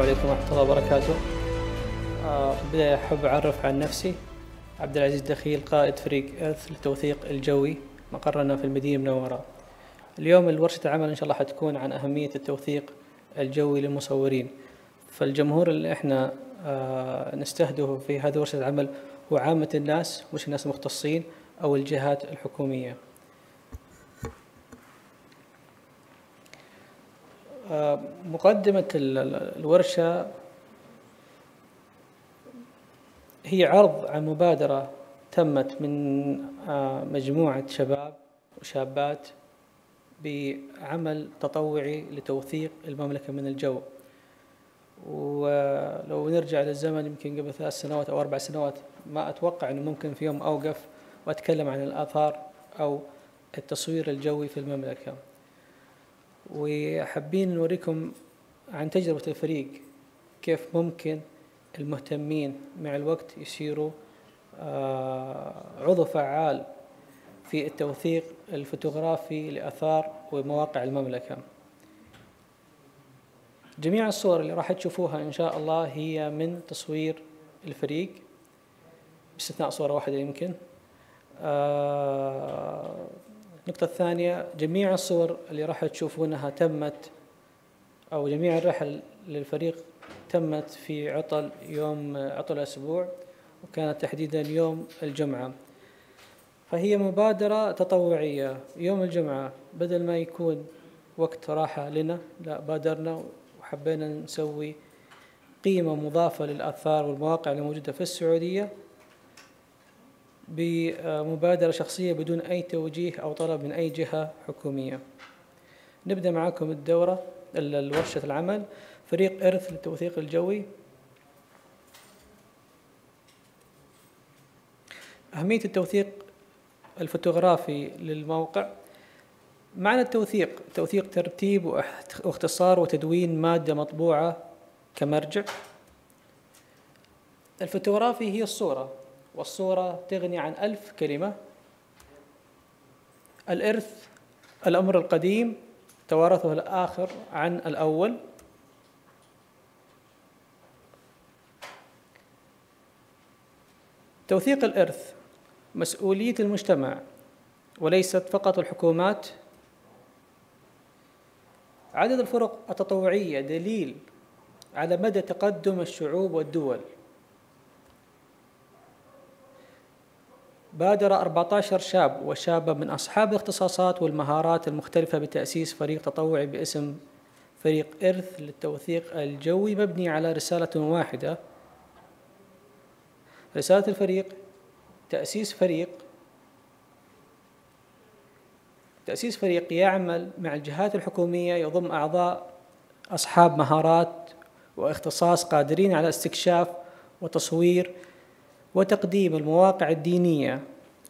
عليكم ورحمة الله وبركاته. آه، في البداية أحب أعرف عن نفسي عبد العزيز دخيل قائد فريق إرث للتوثيق الجوي مقرنا في المدينة المنورة. اليوم الورشة العمل إن شاء الله حتكون عن أهمية التوثيق الجوي للمصورين. فالجمهور اللي إحنا آه، نستهدفه في هذه ورشة العمل هو عامة الناس مش الناس المختصين أو الجهات الحكومية. مقدمة ال- ال- الورشة هي عرض عن مبادرة تمت من آه، مجموعة شباب وشابات بعمل تطوعي لتوثيق المملكة من الجو. ولو نرجع للزمن يمكن قبل ثلاث سنوات أو أربع سنوات ما أتوقع أنه ممكن في يوم أوقف وأتكلم عن الآثار أو التصوير الجوي في المملكة. وحابين نوريكم عن تجربة الفريق كيف ممكن المهتمين مع الوقت يصيروا آه، عضو فعال في التوثيق الفوتوغرافي لآثار ومواقع المملكة. جميع الصور اللي راح تشوفوها إن شاء الله هي من تصوير الفريق باستثناء صورة واحدة يمكن. آه، النقطة الثانية جميع الصور اللي راح تشوفونها تمت أو جميع الرحل للفريق تمت في عطل يوم عطل الأسبوع وكانت تحديدا يوم الجمعة. فهي مبادرة تطوعية. يوم الجمعة بدل ما يكون وقت راحة لنا لا بادرنا وحبينا نسوي قيمة مضافة للآثار والمواقع الموجودة في السعودية بمبادرة شخصية بدون أي توجيه أو طلب من أي جهة حكومية. نبدأ معاكم الدورة ال- الورشة العمل. فريق إرث للتوثيق الجوي. أهمية التوثيق الفوتوغرافي للموقع. معنى التوثيق توثيق ترتيب واخت- واختصار وتدوين مادة مطبوعة كمرجع. الفوتوغرافي هي الصورة. والصورة تغني عن ألف كلمة. الإرث الأمر القديم توارثه الآخر عن الأول. توثيق الإرث مسؤولية المجتمع وليست فقط الحكومات. عدد الفرق التطوعية دليل على مدى تقدم الشعوب والدول. بادر 14 شاب وشابة من أصحاب الاختصاصات والمهارات المختلفة بتأسيس فريق تطوعي باسم فريق إرث للتوثيق الجوي مبني على رسالة واحدة. رسالة الفريق تأسيس فريق تأسيس فريق يعمل مع الجهات الحكومية يضم أعضاء أصحاب مهارات واختصاص قادرين على استكشاف وتصوير وتقديم المواقع الدينية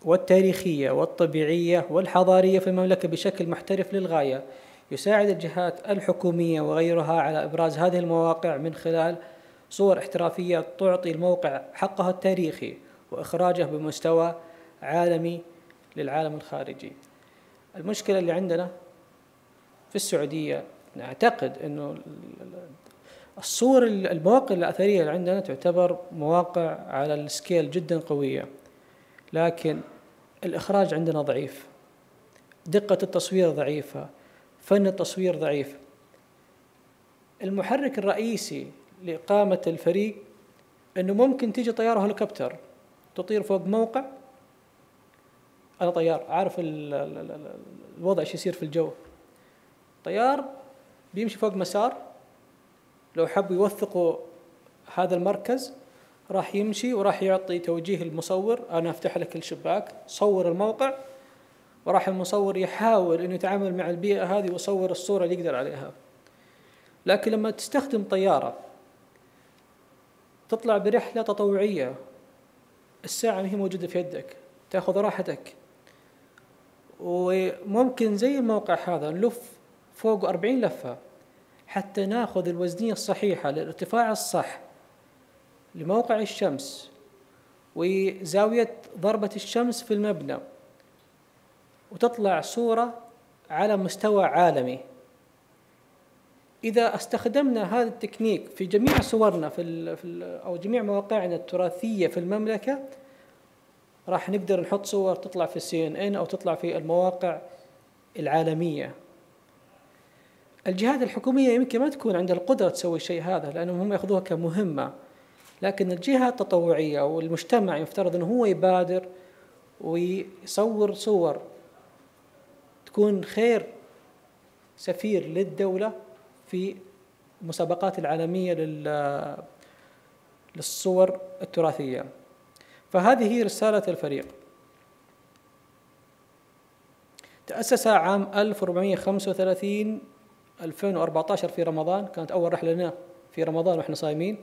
والتاريخية والطبيعية والحضارية في المملكة بشكل محترف للغاية. يساعد الجهات الحكومية وغيرها على إبراز هذه المواقع من خلال صور احترافية تعطي الموقع حقه التاريخي وإخراجه بمستوى عالمي للعالم الخارجي. المشكلة اللي عندنا في السعودية نعتقد أنه الصور المواقع الأثرية اللي عندنا تعتبر مواقع على السكيل جدا قوية لكن الإخراج عندنا ضعيف. دقة التصوير ضعيفة فن التصوير ضعيف. المحرك الرئيسي لإقامة الفريق أنه ممكن تيجي طيارة هليكوبتر تطير فوق موقع. أنا طيار عارف ال- ال- ال- ال- الوضع إيش يصير في الجو. طيار بيمشي فوق مسار. لو حبوا يوثقوا هذا المركز راح يمشي وراح يعطي توجيه المصور. أنا أفتح لك الشباك صور الموقع. وراح المصور يحاول إنه يتعامل مع البيئة هذه ويصور الصورة اللي يقدر عليها. لكن لما تستخدم طيارة تطلع برحلة تطوعية الساعة ما هي موجودة في يدك تأخذ راحتك. وممكن زي الموقع هذا نلف فوق 40 لفة. حتى ناخذ الوزنية الصحيحة للارتفاع الصح لموقع الشمس وزاوية ضربة الشمس في المبنى وتطلع صورة على مستوى عالمي. إذا استخدمنا هذا التكنيك في جميع صورنا في, ال في ال أو جميع مواقعنا التراثية في المملكة راح نقدر نحط صور تطلع في السي إن إن أو تطلع في المواقع العالمية. الجهات الحكومية يمكن ما تكون عندها القدرة تسوي الشيء هذا لأنهم هم يأخذوها كمهمة. لكن الجهة التطوعية أو المجتمع يفترض أنه هو يبادر ويصور صور تكون خير سفير للدولة في المسابقات العالمية للصور التراثية. فهذه هي رسالة الفريق. تأسس عام 1435 2014 في رمضان كانت أول رحلة لنا في رمضان وإحنا صايمين.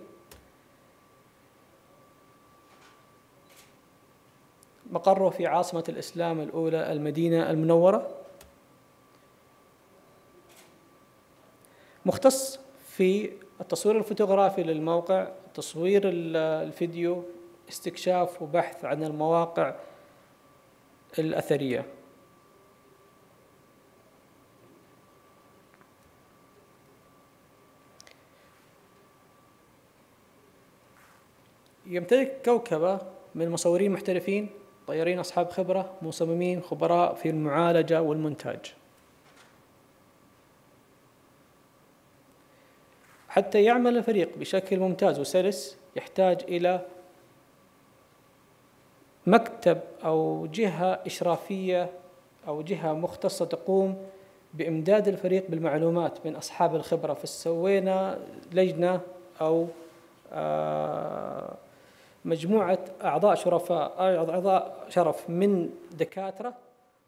مقره في عاصمة الإسلام الأولى المدينة المنورة. مختص في التصوير الفوتوغرافي للموقع تصوير الفيديو استكشاف وبحث عن المواقع الأثرية. يمتلك كوكبة من مصورين محترفين طيارين أصحاب خبرة مصممين خبراء في المعالجة والمونتاج. حتى يعمل الفريق بشكل ممتاز وسلس يحتاج إلى مكتب أو جهة إشرافية أو جهة مختصة تقوم بإمداد الفريق بالمعلومات من أصحاب الخبرة. فسوينا لجنة أو آه مجموعة أعضاء شرفاء أعضاء شرف من دكاترة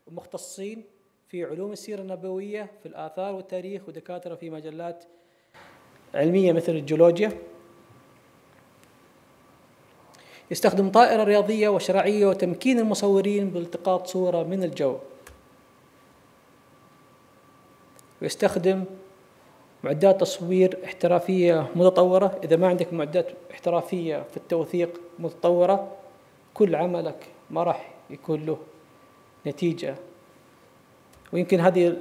ومختصين في علوم السيرة النبوية في الآثار والتاريخ ودكاترة في مجلات علمية مثل الجيولوجيا. يستخدم طائرة رياضية وشرعية وتمكين المصورين بالتقاط صورة من الجو. ويستخدم معدات تصوير احترافية متطورة. إذا ما عندك معدات احترافية في التوثيق متطورة كل عملك ما راح يكون له نتيجة. ويمكن هذه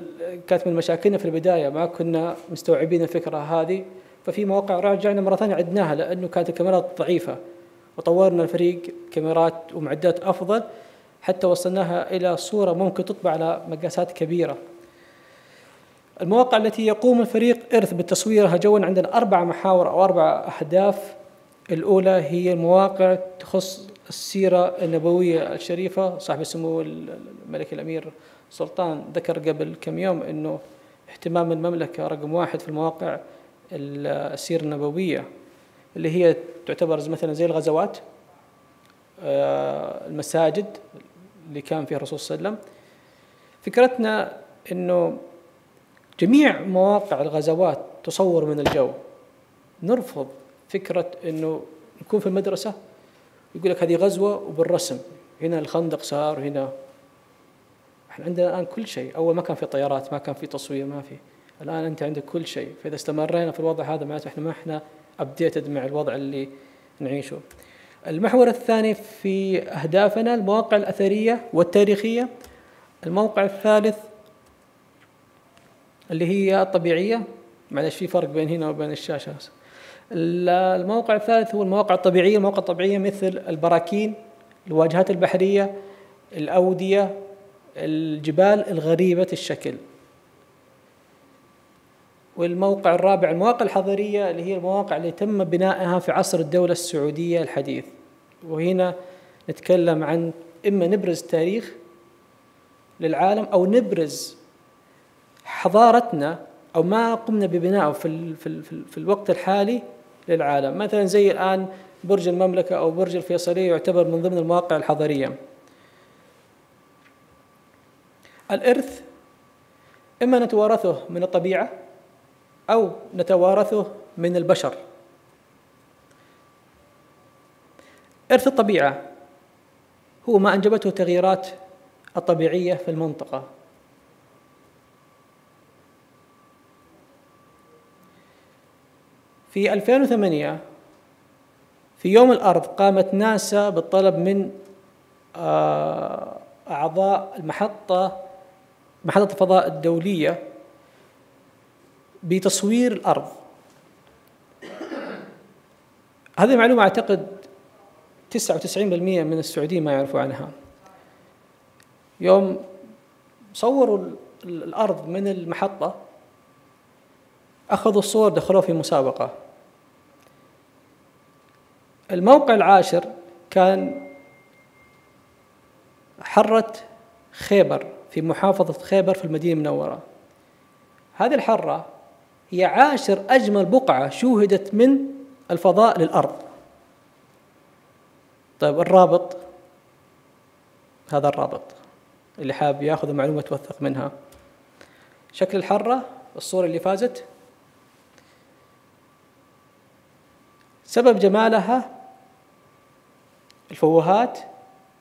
كانت من مشاكلنا في البداية ما كنا مستوعبين الفكرة هذه. ففي مواقع رجعنا مرة ثانية عدناها لأنه كانت الكاميرات ضعيفة. وطورنا الفريق كاميرات ومعدات أفضل حتى وصلناها إلى صورة ممكن تطبع على مقاسات كبيرة. المواقع التي يقوم الفريق إرث بتصويرها جوا عندنا أربع محاور أو أربع أهداف. الأولى هي المواقع تخص السيرة النبوية الشريفة. صاحب السمو الملك الأمير سلطان ذكر قبل كم يوم أنه اهتمام المملكة رقم واحد في المواقع السيرة النبوية اللي هي تعتبر مثلا زي الغزوات آه، المساجد اللي كان فيها الرسول صلى الله عليه وسلم. فكرتنا إنه جميع مواقع الغزوات تصور من الجو. نرفض فكرة إنه نكون في المدرسة يقول لك هذه غزوة وبالرسم. هنا الخندق صار هنا. إحنا عندنا الآن كل شيء. أول ما كان في طيارات ما كان في تصوير ما في. الآن أنت عندك كل شيء. فإذا استمرينا في الوضع هذا معناته إحنا ما إحنا ابديتد مع الوضع اللي نعيشه. المحور الثاني في أهدافنا المواقع الأثرية والتاريخية. الموقع الثالث اللي هي الطبيعيه معلش في فرق بين هنا وبين الشاشة. الموقع الثالث هو المواقع الطبيعية. المواقع الطبيعية مثل البراكين الواجهات البحرية الأودية الجبال الغريبة الشكل. والموقع الرابع المواقع الحضرية اللي هي المواقع اللي تم بنائها في عصر الدولة السعودية الحديث. وهنا نتكلم عن إما نبرز تاريخ للعالم أو نبرز حضارتنا أو ما قمنا ببنائه في, في, في الوقت الحالي للعالم. مثلا زي الآن برج المملكة أو برج الفيصلية يعتبر من ضمن المواقع الحضرية الإرث إما نتوارثه من الطبيعة أو نتوارثه من البشر. إرث الطبيعة هو ما أنجبته التغييرات الطبيعية في المنطقة. في 2008 في يوم الأرض قامت ناسا بالطلب من آه، أعضاء المحطة محطة الفضاء الدولية بتصوير الأرض. هذه المعلومة أعتقد 99% من السعوديين ما يعرفوا عنها. يوم صوروا الأرض من المحطة أخذوا الصور دخلوها في مسابقة. الموقع العاشر كان حرة خيبر في محافظة خيبر في المدينة المنورة. هذه الحرة هي عاشر أجمل بقعة شوهدت من الفضاء للأرض. طيب الرابط هذا الرابط اللي حاب ياخذ معلومة توثق منها. شكل الحرة الصورة اللي فازت. سبب جمالها الفوهات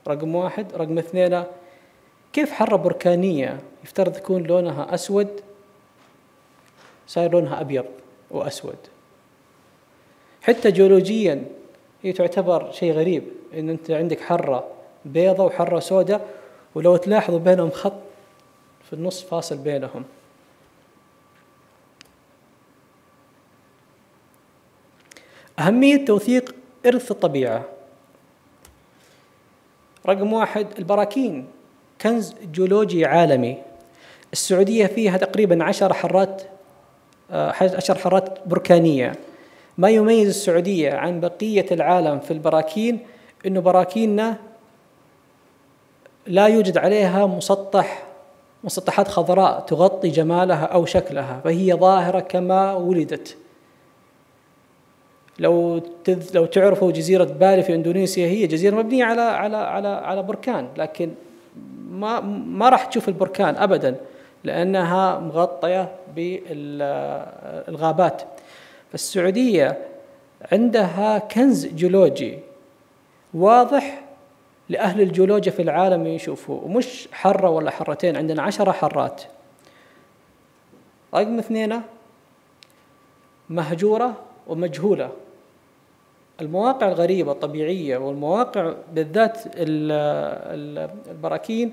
رقم واحد. رقم اثنين كيف حرة بركانية يفترض يكون لونها أسود صاير لونها أبيض وأسود؟ حتى جيولوجيا هي تعتبر شيء غريب إن أنت عندك حرة بيضة وحرة سوداء ولو تلاحظوا بينهم خط في النص فاصل بينهم. أهمية توثيق إرث الطبيعة. رقم واحد البراكين كنز جيولوجي عالمي. السعودية فيها تقريبا عشر حرات آه، عشر حرات بركانية. ما يميز السعودية عن بقية العالم في البراكين؟ أنه براكيننا لا يوجد عليها مسطح مسطحات خضراء تغطي جمالها أو شكلها فهي ظاهرة كما ولدت. لو لو تعرفوا جزيرة بالي في إندونيسيا هي جزيرة مبنية على على على على بركان لكن ما ما راح تشوف البركان ابدا لأنها مغطية بالغابات. فالسعودية عندها كنز جيولوجي واضح لأهل الجيولوجيا في العالم يشوفوه ومش حرة ولا حرتين عندنا عشرة حرات. رقم اثنين مهجورة ومجهولة. المواقع الغريبة الطبيعية والمواقع بالذات البراكين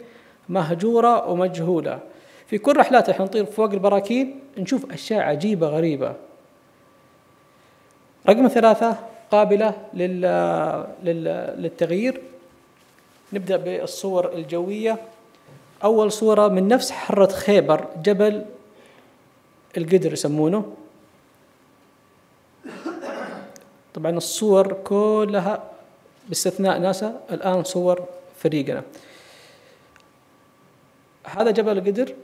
مهجورة ومجهولة. في كل رحلات إحنا نطير فوق البراكين نشوف أشياء عجيبة غريبة. رقم ثلاثة قابلة للتغيير. نبدأ بالصور الجوية. أول صورة من نفس حرة خيبر جبل القدر يسمونه. طبعا الصور كلها باستثناء ناسا الآن صور فريقنا. هذا جبل القدر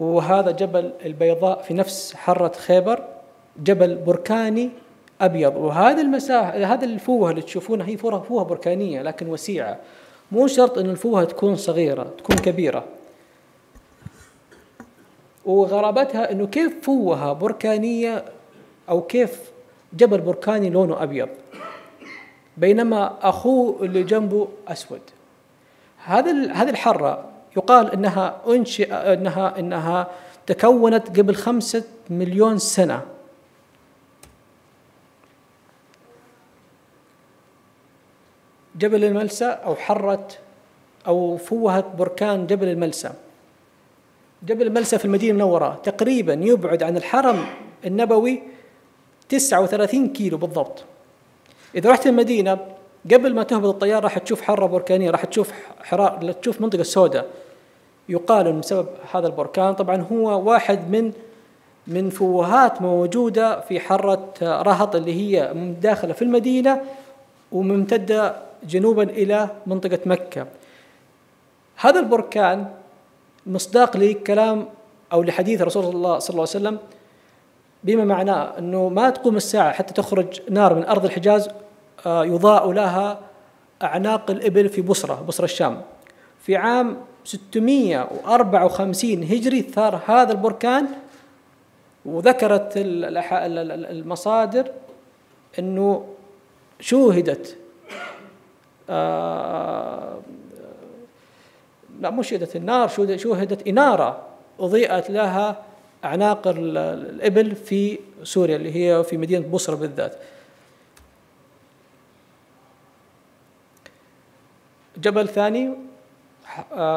وهذا جبل البيضاء في نفس حرة خيبر جبل بركاني أبيض. وهذه المساحة هذه الفوهة اللي تشوفونها هي فوهة بركانية لكن وسيعة. مو شرط أن الفوهة تكون صغيرة تكون كبيرة. وغرابتها أنه كيف فوهة بركانية أو كيف جبل بركاني لونه أبيض؟ بينما أخوه اللي جنبه أسود. هذا هذه الحرة يقال إنها انشئ انها إنها تكونت قبل خمسة مليون سنة. جبل الملسى أو حرة أو فوهة بركان جبل الملسى. جبل الملسى في المدينة المنورة تقريبا يبعد عن الحرم النبوي 39 كيلو بالضبط. إذا رحت المدينة قبل ما تهبط الطيارة راح تشوف حرة بركانية راح تشوف حرارة تشوف منطقة سوداء. يقال أن بسبب هذا البركان طبعا هو واحد من من فوهات موجودة في حرة رهط اللي هي داخلة في المدينة وممتدة جنوبا إلى منطقة مكة. هذا البركان مصداق لكلام أو لحديث رسول الله صلى الله عليه وسلم بما معناه أنه ما تقوم الساعة حتى تخرج نار من أرض الحجاز آه، يضاء لها أعناق الإبل في بصرة بصرة الشام. في عام 654 هجري ثار هذا البركان وذكرت المصادر أنه شوهدت آه لا مو شهدت النار شوهدت إنارة أضيئت لها أعناق الإبل في سوريا اللي هي في مدينة بصرة بالذات. جبل ثاني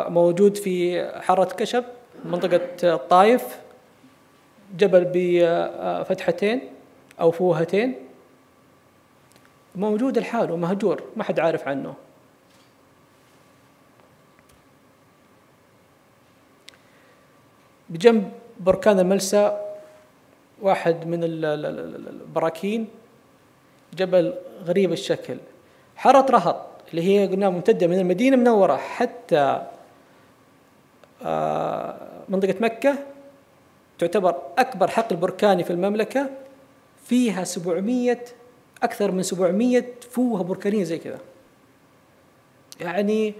موجود في حارة كشب منطقة الطايف جبل بفتحتين أو فوهتين. موجود لحاله مهجور ما حد عارف عنه. بجنب بركان الملسا واحد من البراكين جبل غريب الشكل. حارة رهط اللي هي قلنا ممتدة من المدينة المنورة حتى آه، منطقة مكة تعتبر أكبر حقل بركاني في المملكة. فيها 700 أكثر من 700 فوهة بركانية زي كذا. يعني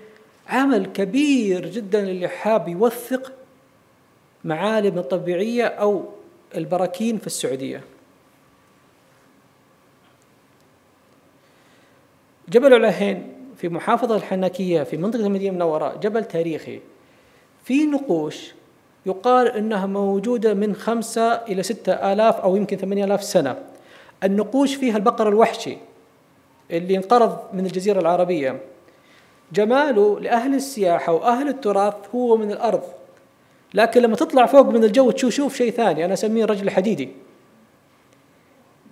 عمل كبير جدا اللي حاب يوثق معالم الطبيعية أو البراكين في السعودية. جبل العهين في محافظة الحنكية في منطقة المدينة المنورة جبل تاريخي في نقوش يقال أنها موجودة من خمسة إلى ستة آلاف أو يمكن ثمانية آلاف سنة. النقوش فيها البقر الوحشي اللي انقرض من الجزيرة العربية. جماله لأهل السياحة وأهل التراث هو من الأرض. لكن لما تطلع فوق من الجو تشوف شوف شيء ثاني. أنا أسميه الرجل الحديدي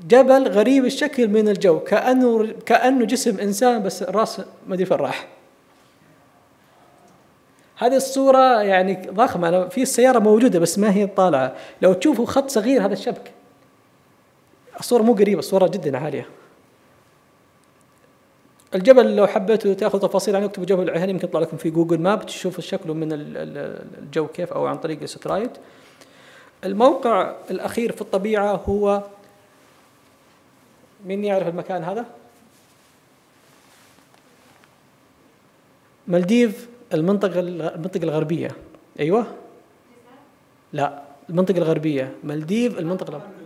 جبل غريب الشكل من الجو. كأنه كأنه جسم إنسان بس رأس ما أدري فين راح. هذه الصورة يعني ضخمة. في السيارة موجودة بس ما هي طالعة. لو تشوفوا خط صغير هذا الشبك. الصورة مو قريبة الصورة جدا عالية. الجبل لو حبيتوا تاخذوا تفاصيل عنه اكتبوا جبل العهن يمكن يطلع لكم في Google Map تشوفوا شكله من الجو كيف أو عن طريق ال satellite الموقع الأخير في الطبيعة هو مين يعرف المكان هذا؟ مالديف المنطقة المنطقة الغربية. أيوة. لا المنطقة الغربية. مالديف المنطقة الغربية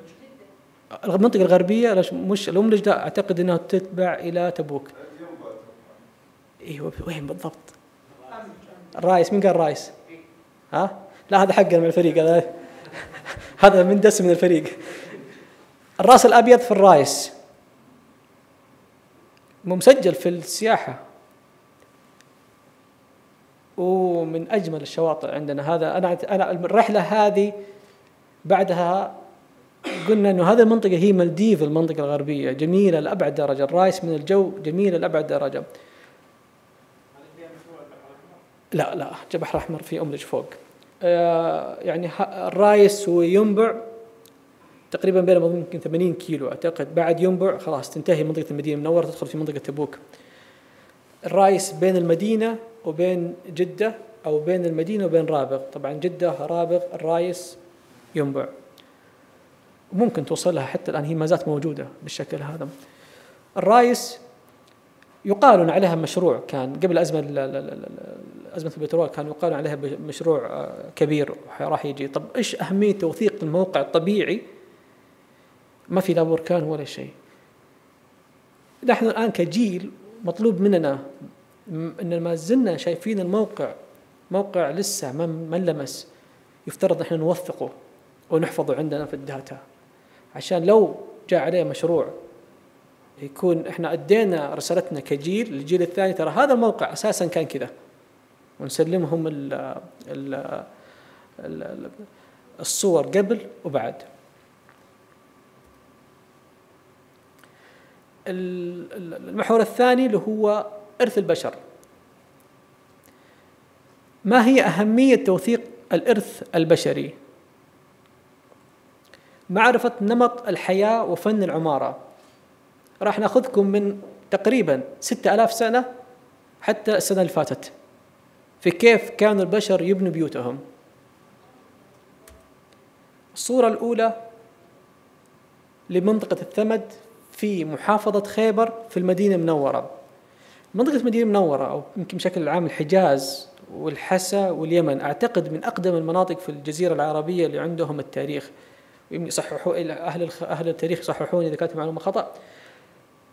المنطقة الغربية مش الأم لجدة أعتقد أنها تتبع إلى تبوك. أيوه وين بالضبط؟ الرايس مين قال رايس؟ ها؟ لا هذا حقنا من الفريق هذا هذا من دس من الفريق. الراس الأبيض في الرايس. مسجل في السياحة. ومن أجمل الشواطئ عندنا. هذا أنا أنا الرحلة هذه بعدها قلنا إنه هذه المنطقة هي مالديف المنطقة الغربية. جميلة لأبعد درجة. الرايس من الجو جميلة لأبعد درجة. لا لا جبل احمر في أملج فوق. آه يعني الرايس وينبع تقريبا بين يمكن 80 كيلو أعتقد. بعد ينبع خلاص تنتهي منطقة المدينة المنوره تدخل في منطقة تبوك. الرايس بين المدينة وبين جدة أو بين المدينة وبين رابغ. طبعا جدة رابغ الرايس ينبع. ممكن توصل لها حتى الآن هي ما زالت موجودة بالشكل هذا. الرايس يقال عليها مشروع كان قبل أزمة أزمة البترول كان يقال عليها مشروع آه، كبير راح يجي. طب إيش أهمية توثيق الموقع الطبيعي؟ ما في لا بركان ولا شيء. نحن الآن كجيل مطلوب مننا إن ما زلنا شايفين الموقع موقع لسه ما انلمس. يفترض نحن نوثقه ونحفظه عندنا في الداتا. عشان لو جاء عليه مشروع يكون إحنا أدينا رسالتنا كجيل للجيل الثاني ترى هذا الموقع أساسا كان كذا. ونسلمهم ال ال ال الصور قبل وبعد. المحور الثاني اللي هو إرث البشر. ما هي أهمية توثيق الإرث البشري؟ معرفة نمط الحياة وفن العمارة. راح نأخذكم من تقريبا ستة ألاف سنة حتى السنة اللي فاتت. في كيف كانوا البشر يبنوا بيوتهم. الصورة الأولى لمنطقة الثمد في محافظة خيبر في المدينة المنورة. منطقة المدينة المنورة أو يمكن بشكل عام الحجاز والحسا واليمن أعتقد من أقدم المناطق في الجزيرة العربية اللي عندهم التاريخ. يصححوا أهل أهل التاريخ يصححون إذا كانت معلومة خطأ.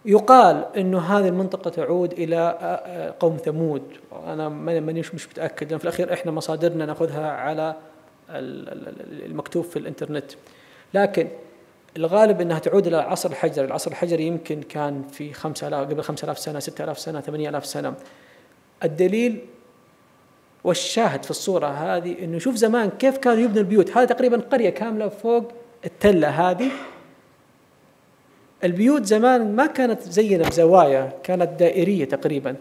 يقال إنه هذه المنطقة تعود إلى قوم ثمود. أنا مانيش مش متأكد. لأن في الأخير إحنا مصادرنا نأخذها على المكتوب في الإنترنت. لكن الغالب إنها تعود إلى العصر الحجري، العصر الحجري يمكن كان في 5000 قبل 5000 سنة، 6000 سنة، 8000 سنة. الدليل والشاهد في الصورة هذه إنه شوف زمان كيف كانوا يبنوا البيوت. هذا تقريبا قرية كاملة فوق التلة هذه. البيوت زمان ما كانت زينا بزوايا كانت دائرية تقريبا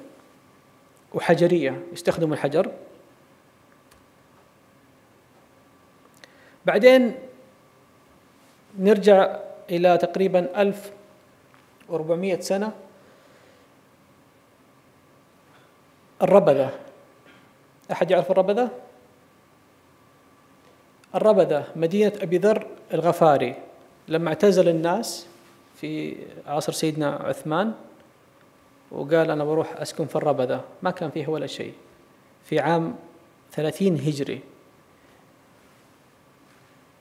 وحجرية يستخدموا الحجر. بعدين نرجع إلى تقريبا 1400 سنة. الربذة أحد يعرف الربذة؟ الربذة مدينة أبي ذر الغفاري. لما اعتزل الناس في عصر سيدنا عثمان وقال أنا بروح أسكن في الربذة. ما كان فيها ولا شيء. في عام ثلاثين هجري.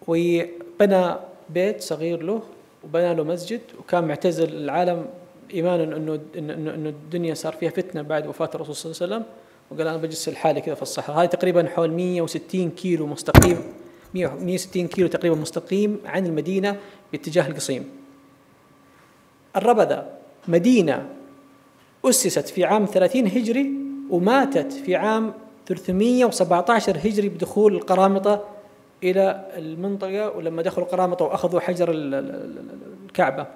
وبنى بيت صغير له وبنى له مسجد وكان معتزل العالم إيمانا إنه انه الدنيا صار فيها فتنة بعد وفاة الرسول صلى الله عليه وسلم. وقال أنا بجلس لحالي كذا في الصحراء. هذه تقريبا حول 160 كيلو مستقيم 160 كيلو تقريبا مستقيم عن المدينة باتجاه القصيم. الربذة. مدينة أسست في عام 30 هجري وماتت في عام 317 هجري بدخول القرامطة إلى المنطقة ولما دخلوا القرامطة وأخذوا حجر الكعبة.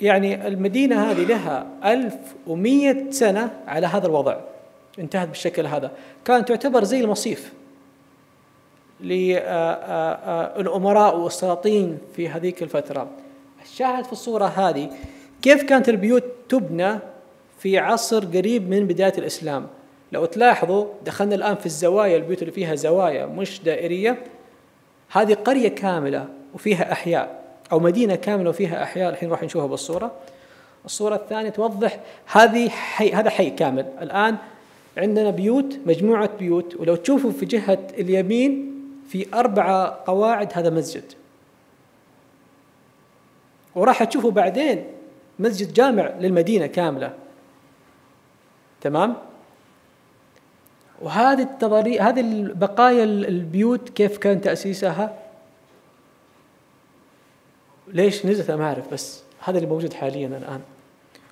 يعني المدينة هذه لها 1100 سنة على هذا الوضع. انتهت بالشكل هذا. كانت تعتبر زي المصيف للأمراء والسلاطين في هذيك الفترة. الشاهد في الصورة هذه كيف كانت البيوت تبنى في عصر قريب من بداية الإسلام؟ لو تلاحظوا دخلنا الآن في الزوايا البيوت اللي فيها زوايا مش دائرية. هذه قرية كاملة وفيها أحياء أو مدينة كاملة وفيها أحياء. الحين راح نشوفها بالصورة. الصورة الثانية توضح هذه حي هذا حي كامل. الآن عندنا بيوت مجموعة بيوت. ولو تشوفوا في جهة اليمين في أربعة قواعد هذا مسجد. وراح تشوفوا بعدين مسجد جامع للمدينة كاملة. تمام؟ وهذه التضاريس هذه البقايا البيوت كيف كان تأسيسها؟ ليش نزلت ما أعرف بس هذا اللي موجود حاليا الآن.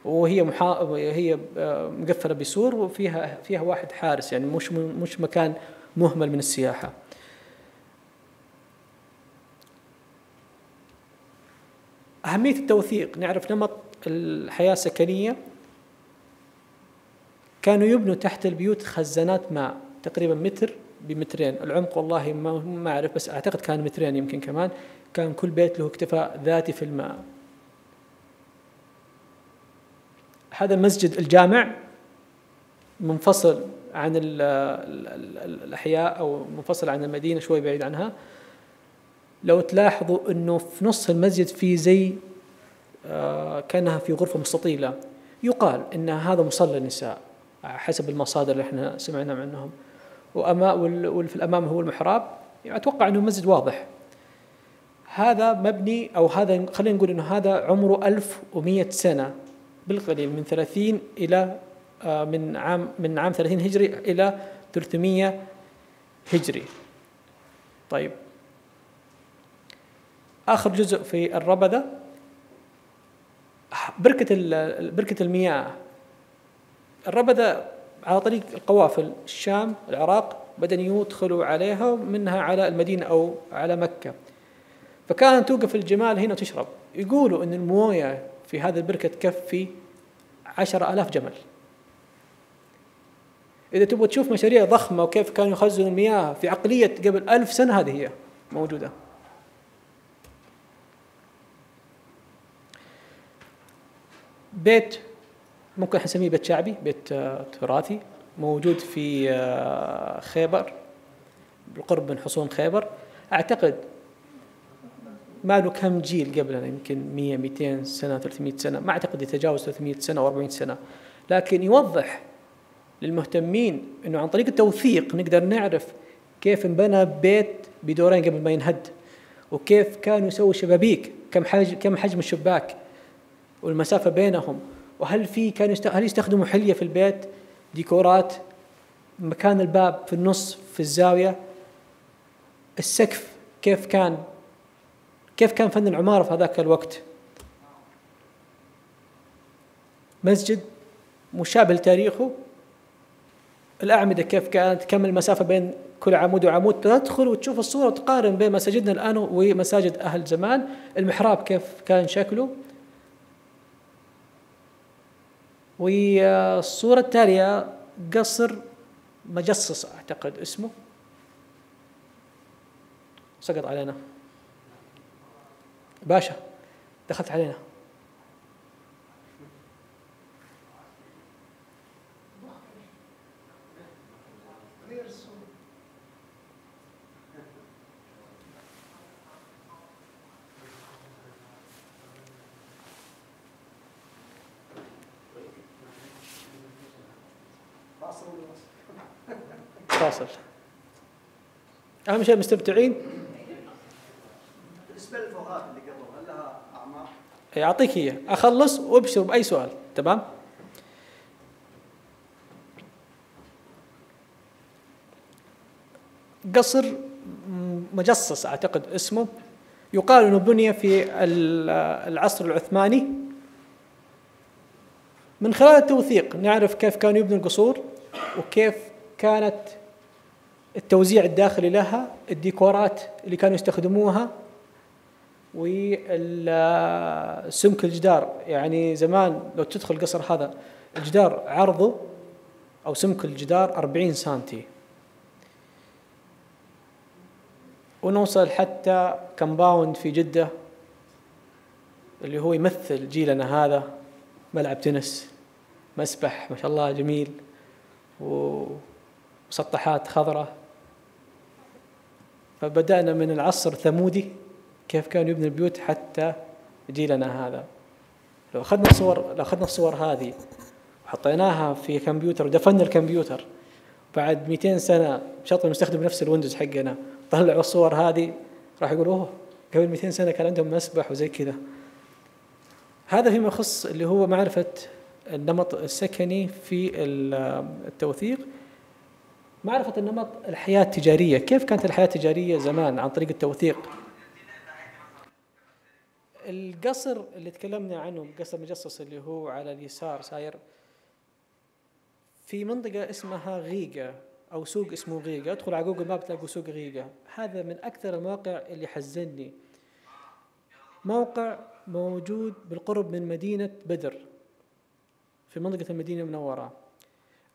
وهي محا... هي آه، مقفلة بسور وفيها فيها واحد حارس يعني مش مش مكان مهمل من السياحة. أهمية التوثيق. نعرف نمط الحياة السكنية. كانوا يبنوا تحت البيوت خزانات ماء تقريبا متر بمترين. العمق والله ما أعرف بس أعتقد كان مترين يمكن كمان. كان كل بيت له اكتفاء ذاتي في الماء. هذا المسجد الجامع منفصل عن الأحياء أو منفصل عن المدينة شوي بعيد عنها. لو تلاحظوا إنه في نص المسجد في زي آه، كأنها في غرفة مستطيلة يقال إن هذا مصلى النساء حسب المصادر اللي إحنا سمعنا عنهم. وأما واللي في الأمام هو المحراب يعني أتوقع إنه مسجد واضح. هذا مبني أو هذا خلينا نقول إنه هذا عمره 1100 سنة بالقليل من 30 إلى آه، من عام من عام 30 هجري إلى 300 هجري. طيب. آخر جزء في الربذة. بركة بركة المياه. الربذة على طريق القوافل الشام العراق بدأ يدخلوا عليها منها على المدينة أو على مكة. فكانت توقف الجمال هنا وتشرب يقولوا أن الموية في هذه البركة تكفي عشرة آلاف جمل. إذا تبغى تشوف مشاريع ضخمة وكيف كانوا يخزنوا المياه في عقلية قبل ألف سنة هذه هي موجودة. بيت ممكن حنسميه بيت شعبي بيت آه، تراثي موجود في آه، خيبر بالقرب من حصون خيبر. أعتقد ما له كم جيل قبلنا يمكن 100 200 سنة 300 سنة ما أعتقد يتجاوز 300 سنة أو 40 سنة. لكن يوضح للمهتمين إنه عن طريق التوثيق نقدر نعرف كيف انبنى بيت بدورين قبل ما ينهد وكيف كانوا يسووا شبابيك كم حجم كم حجم الشباك. والمسافة بينهم. وهل في كان هل يستخدموا حلية في البيت؟ ديكورات. مكان الباب في النص في الزاوية. السقف كيف كان؟ كيف كان فن العمارة في هذاك الوقت؟ مسجد مشابه لتاريخه. الأعمدة كيف كانت؟ كم المسافة بين كل عمود وعمود؟ تدخل وتشوف الصورة وتقارن بين مساجدنا الآن ومساجد أهل زمان. المحراب كيف كان شكله؟ والصورة التالية قصر مجصص أعتقد اسمه. سقط علينا. باشا دخلت علينا فاصل أهم شيء مستمتعين. بالنسبة للفوهات اللي قبل هل لها اعمار؟ يعطيك اياه أخلص وأبشر بأي سؤال. تمام؟ قصر مجصص أعتقد اسمه. يقال إنه بني في العصر العثماني. من خلال التوثيق نعرف كيف كانوا يبنوا القصور وكيف كانت التوزيع الداخلي لها الديكورات اللي كانوا يستخدموها وسمك الجدار. يعني زمان لو تدخل القصر هذا الجدار عرضه أو سمك الجدار أربعين سنتي. ونوصل حتى كمباوند في جدة اللي هو يمثل جيلنا هذا ملعب تنس مسبح ما شاء الله جميل ومسطحات خضراء. فبدأنا من العصر الثمودي كيف كانوا يبنوا البيوت حتى جيلنا هذا. لو أخذنا الصور لو أخذنا الصور هذه وحطيناها في كمبيوتر ودفنا الكمبيوتر بعد 200 سنة شرط نستخدم نفس ال Windows حقنا طلعوا الصور هذه راح يقولوا أوه قبل 200 سنة كان عندهم مسبح وزي كذا. هذا فيما يخص اللي هو معرفة النمط السكني في التوثيق معرفة النمط الحياة التجارية. كيف كانت الحياة التجارية زمان عن طريق التوثيق؟ القصر اللي تكلمنا عنه القصر المجصص اللي هو على اليسار ساير في منطقة اسمها غيقة أو سوق اسمه غيقة. أدخل على جوجل ماب تلاقوا سوق غيقة. هذا من أكثر المواقع اللي حزني موقع موجود بالقرب من مدينة بدر في منطقة المدينة المنورة.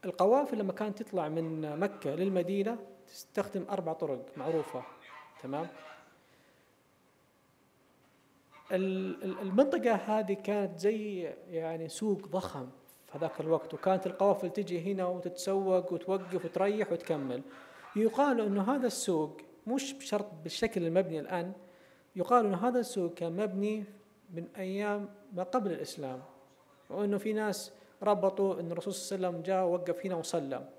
القوافل لما كانت تطلع من مكة للمدينة تستخدم أربع طرق معروفة تمام؟ المنطقة هذه كانت زي يعني سوق ضخم في هذاك الوقت وكانت القوافل تجي هنا وتتسوق وتوقف وتريح وتكمل. يقال أنه هذا السوق مش بشرط بالشكل المبني الآن يقال أن هذا السوق كان مبني من أيام ما قبل الإسلام وأنه في ناس ربطوا أن الرسول صلى الله عليه وسلم جاء ووقف هنا وصلى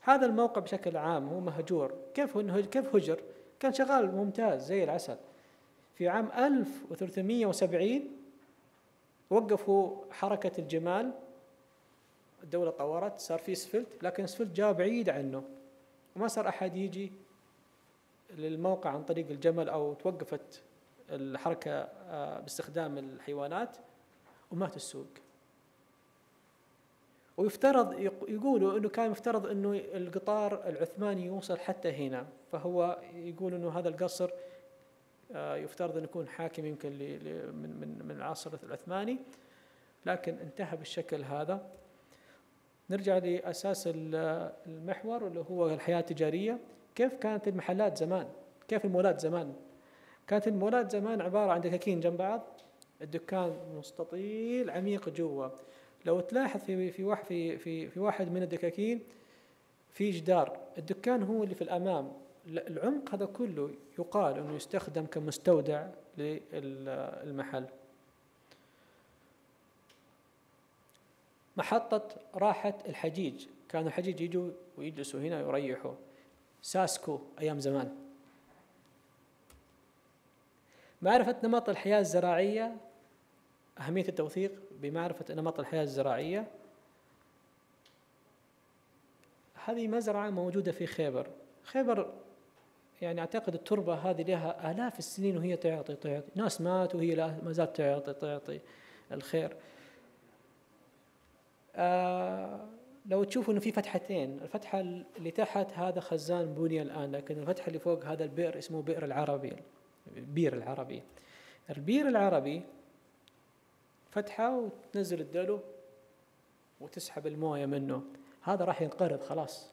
هذا الموقع بشكل عام هو مهجور. كيف كيف هجر؟ كان شغال ممتاز زي العسل. في عام 1370 وقفوا حركة الجمال. الدولة طورت صار في اسفلت لكن اسفلت جاء بعيد عنه. وما صار أحد يجي للموقع عن طريق الجمل أو توقفت الحركة آه، باستخدام الحيوانات ومات السوق. ويفترض يقولوا إنه كان يفترض إنه القطار العثماني يوصل حتى هنا فهو يقول إنه هذا القصر آه، يفترض إنه يكون حاكم يمكن من من من العصر العثماني لكن انتهى بالشكل هذا. نرجع لأساس المحور اللي هو الحياة التجارية. كيف كانت المحلات زمان؟ كيف المولات زمان؟ كانت المولات زمان عبارة عن دكاكين جنب بعض الدكان مستطيل عميق جوا. لو تلاحظ في في واحد في في في واحد من الدكاكين في جدار الدكان هو اللي في الأمام. العمق هذا كله يقال إنه يستخدم كمستودع للمحل. محطة راحة الحجيج. كانوا الحجيج يجوا ويجلسوا هنا ويريحوا. ساسكو أيام زمان. معرفة نمط الحياة الزراعية أهمية التوثيق؟ بمعرفة نمط الحياة الزراعية هذه مزرعة موجودة في خيبر. خيبر يعني أعتقد التربة هذه لها آلاف السنين وهي تعطي تعطي. ناس ماتوا وهي ما زالت تعطي تعطي الخير. آه لو تشوفوا إنه في فتحتين الفتحة اللي تحت هذا خزان بني الآن لكن الفتحة اللي فوق هذا البئر اسمه بئر العربي بير العربي. البير العربي فتحة وتنزل الدلو وتسحب الموية منه. هذا راح ينقرض خلاص.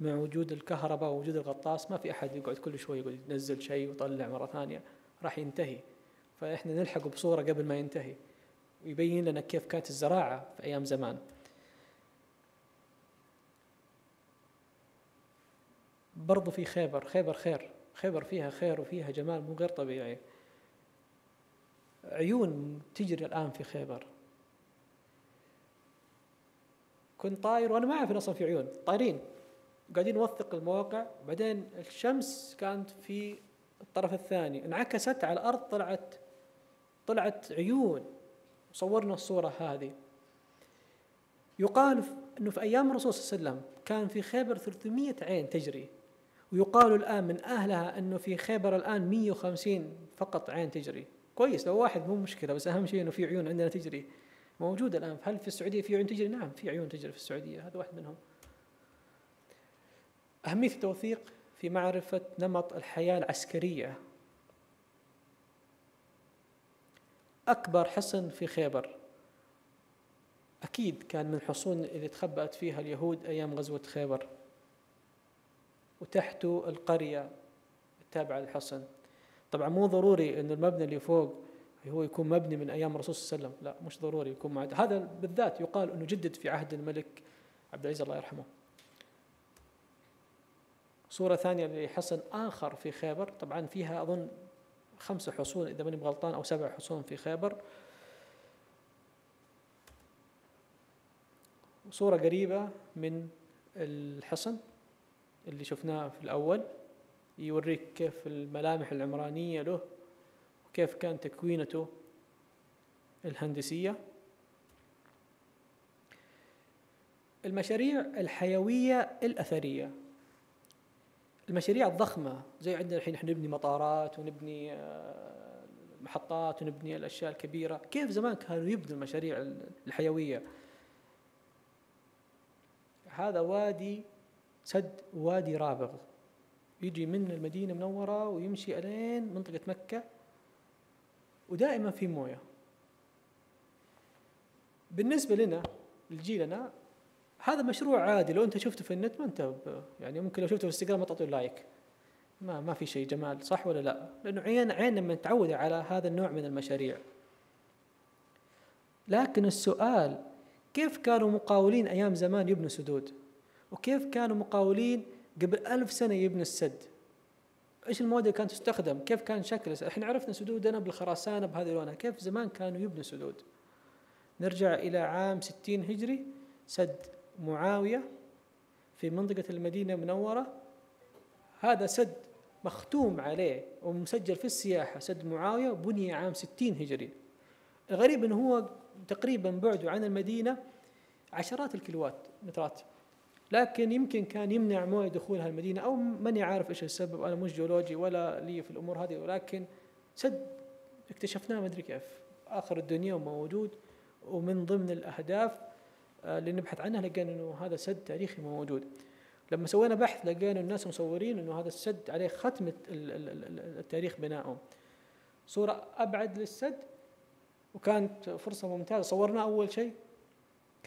مع وجود الكهرباء ووجود الغطاس ما في أحد يقعد كل شوي يقعد ينزل شيء ويطلع مرة ثانية. راح ينتهي. فإحنا نلحقه بصورة قبل ما ينتهي. ويبين لنا كيف كانت الزراعة في أيام زمان. برضو في خيبر. خيبر خير. خيبر فيها خير وفيها جمال مو غير طبيعي. عيون تجري الآن في خيبر. كنت طاير وأنا ما أعرف أصلا في عيون. طايرين. قاعدين نوثق المواقع. بعدين الشمس كانت في الطرف الثاني. انعكست على الأرض طلعت طلعت عيون. صورنا الصورة هذه. يقال أنه في أيام الرسول صلى الله عليه وسلم كان في خيبر 300 عين تجري. ويقال الآن من أهلها أنه في خيبر الآن 150 فقط عين تجري. كويس لو واحد مو مشكلة بس أهم شيء أنه في عيون عندنا تجري. موجودة الآن. هل في السعودية في عيون تجري؟ نعم في عيون تجري في السعودية هذا واحد منهم. أهمية التوثيق في معرفة نمط الحياة العسكرية. أكبر حصن في خيبر. أكيد كان من الحصون اللي تخبأت فيها اليهود أيام غزوة خيبر. وتحته القرية التابعة للحصن. طبعا مو ضروري أن المبنى اللي فوق هو يكون مبني من أيام الرسول صلى الله عليه وسلم. لا مش ضروري يكون معد. هذا بالذات يقال أنه جدد في عهد الملك عبد العزيز الله يرحمه. صورة ثانية لحصن آخر في خيبر. طبعا فيها أظن خمسة حصون إذا ماني بغلطان أو سبع حصون في خيبر. صورة قريبة من الحصن اللي شفناه في الأول. يوريك كيف الملامح العمرانية له وكيف كان تكوينته الهندسية. المشاريع الحيوية الأثرية. المشاريع الضخمة زي عندنا الحين إحنا نبني مطارات ونبني آه، محطات ونبني الأشياء الكبيرة. كيف زمان كانوا يبنوا المشاريع الحيوية؟ هذا وادي سد وادي رابغ. يجي من المدينة المنورة ويمشي ألين منطقة مكة ودائما في موية بالنسبة لنا لجيلنا هذا مشروع عادي لو أنت شفته في النت ما أنت يعني ممكن لو شفته في الانستغرام ما تعطيه لايك ما ما في شيء جمال صح ولا لا؟ لأنه عين عيننا متعوده على هذا النوع من المشاريع. لكن السؤال كيف كانوا مقاولين أيام زمان يبنوا سدود؟ وكيف كانوا مقاولين قبل ألف سنة يبنوا السد. إيش المواد اللي كانت تستخدم؟ كيف كان شكل إحنا عرفنا سدودنا بالخراسانة بهذه لونها. كيف زمان كانوا يبنوا سدود؟ نرجع إلى عام 60 هجري. سد معاوية في منطقة المدينة المنورة. هذا سد مختوم عليه ومسجل في السياحة. سد معاوية بني عام 60 هجري. الغريب أنه هو تقريبا بعده عن المدينة عشرات الكيلوات مترات. لكن يمكن كان يمنع مويه دخولها المدينة أو ماني عارف إيش السبب أنا مش جيولوجي ولا لي في الأمور هذه ولكن سد اكتشفناه ما أدري كيف. آخر الدنيا وموجود ومن ضمن الأهداف آه، اللي نبحث عنها لقينا إنه هذا سد تاريخي موجود. لما سوينا بحث لقينا الناس مصورين إنه هذا السد عليه ختم التاريخ بنائه. صورة أبعد للسد وكانت فرصة ممتازة. صورنا أول شيء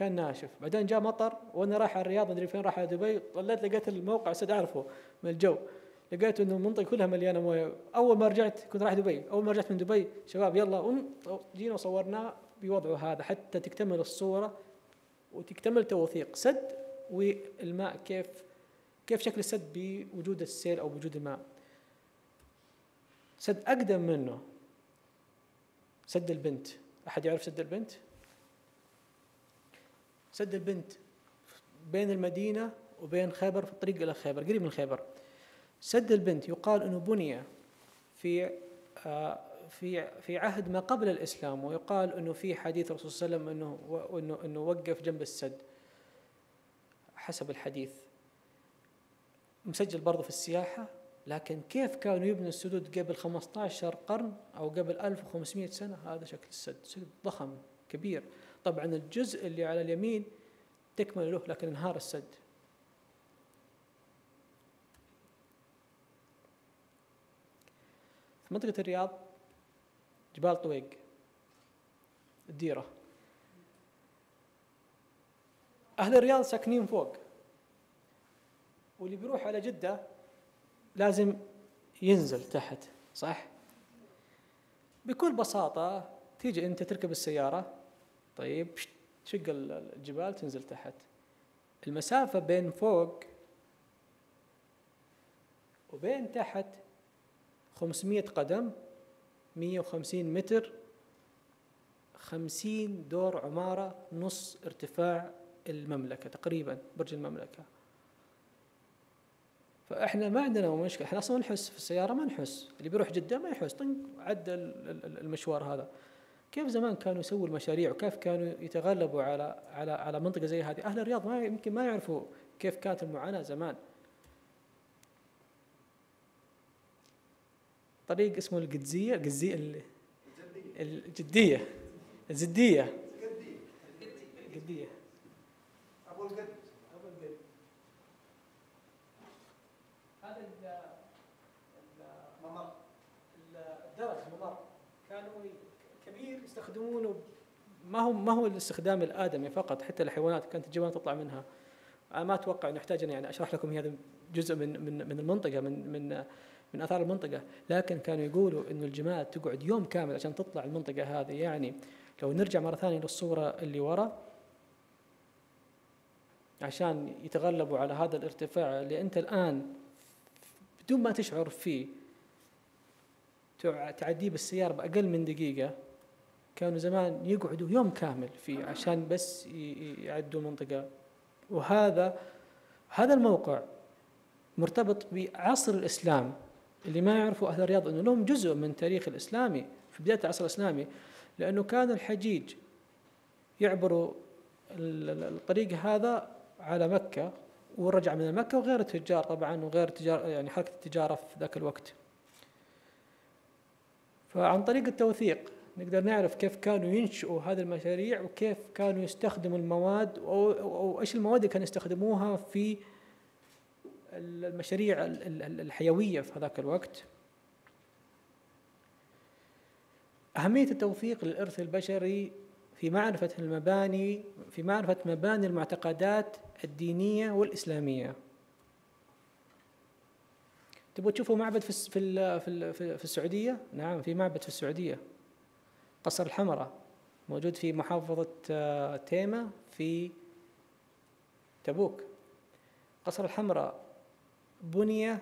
كان ناشف. بعدين جاء مطر وأنا رايح على الرياض مدري فين رايح على دبي. طلعت لقيت الموقع سد أعرفه من الجو. لقيت إنه المنطقة كلها مليانة موية. أول ما رجعت كنت رايح دبي. أول ما رجعت من دبي شباب يلا جينا وصورناه بوضعه هذا. حتى تكتمل الصورة وتكتمل توثيق سد والماء كيف كيف شكل السد بوجود السيل أو بوجود الماء. سد أقدم منه سد البنت. أحد يعرف سد البنت؟ سد البنت بين المدينة وبين خيبر في الطريق إلى خيبر قريب من خيبر. سد البنت يقال أنه بني في آه، في في عهد ما قبل الإسلام ويقال أنه في حديث الرسول صلى الله عليه وسلم أنه أنه أنه وقف جنب السد حسب الحديث. مسجل برضه في السياحة لكن كيف كانوا يبنوا السدود قبل 15 قرن أو قبل 1500 سنة؟ هذا شكل السد سد ضخم كبير. طبعا الجزء اللي على اليمين تكمل له لكن انهار السد. منطقة الرياض جبال طويق الديرة. أهل الرياض ساكنين فوق. واللي بيروح على جدة لازم ينزل تحت صح؟ بكل بساطة تيجي أنت تركب السيارة طيب تشق الجبال تنزل تحت. المسافة بين فوق وبين تحت 500 قدم 150 متر 50 دور عمارة نص ارتفاع المملكة تقريبا برج المملكة. فإحنا ما عندنا مشكلة إحنا أصلا نحس في السيارة ما نحس اللي بيروح جدة ما يحس طنق عدى المشوار هذا. كيف زمان كانوا يسووا المشاريع وكيف كانوا يتغلبوا على على على منطقة زي هذه؟ أهل الرياض ما يمكن ما يعرفوا كيف كانت المعاناة زمان. طريق اسمه القدزيه القدزيه الجدية. الزديه القديه يستخدمونه ما هو ما هو الاستخدام الآدمي فقط حتى الحيوانات كانت الجبال تطلع منها. أنا ما أتوقع إنه احتاج إني يعني أشرح لكم هذا جزء من من من المنطقة من من من آثار المنطقة. لكن كانوا يقولوا إنه الجمال تقعد يوم كامل عشان تطلع المنطقة هذه. يعني لو نرجع مرة ثانية للصورة اللي ورا عشان يتغلبوا على هذا الارتفاع اللي أنت الآن بدون ما تشعر فيه تعديه بالسيارة بأقل من دقيقة كانوا زمان يقعدوا يوم كامل فيه عشان بس يعدوا المنطقة وهذا هذا الموقع مرتبط بعصر الإسلام. اللي ما يعرفوا أهل الرياض أنه لهم جزء من تاريخ الإسلامي في بداية العصر الإسلامي لأنه كان الحجيج يعبروا الطريق هذا على مكة ورجع من مكة وغير التجار طبعا وغير التجار يعني حركة التجارة في ذاك الوقت. فعن طريق التوثيق نقدر نعرف كيف كانوا ينشئوا هذه المشاريع وكيف كانوا يستخدموا المواد أو إيش المواد اللي كانوا يستخدموها في المشاريع الحيوية في هذاك الوقت. أهمية التوثيق للإرث البشري في معرفة المباني في معرفة مباني المعتقدات الدينية والإسلامية. تبغوا تشوفوا معبد في في في السعودية؟ نعم في معبد في السعودية. قصر الحمراء موجود في محافظة آه، تيمة في تبوك. قصر الحمراء بني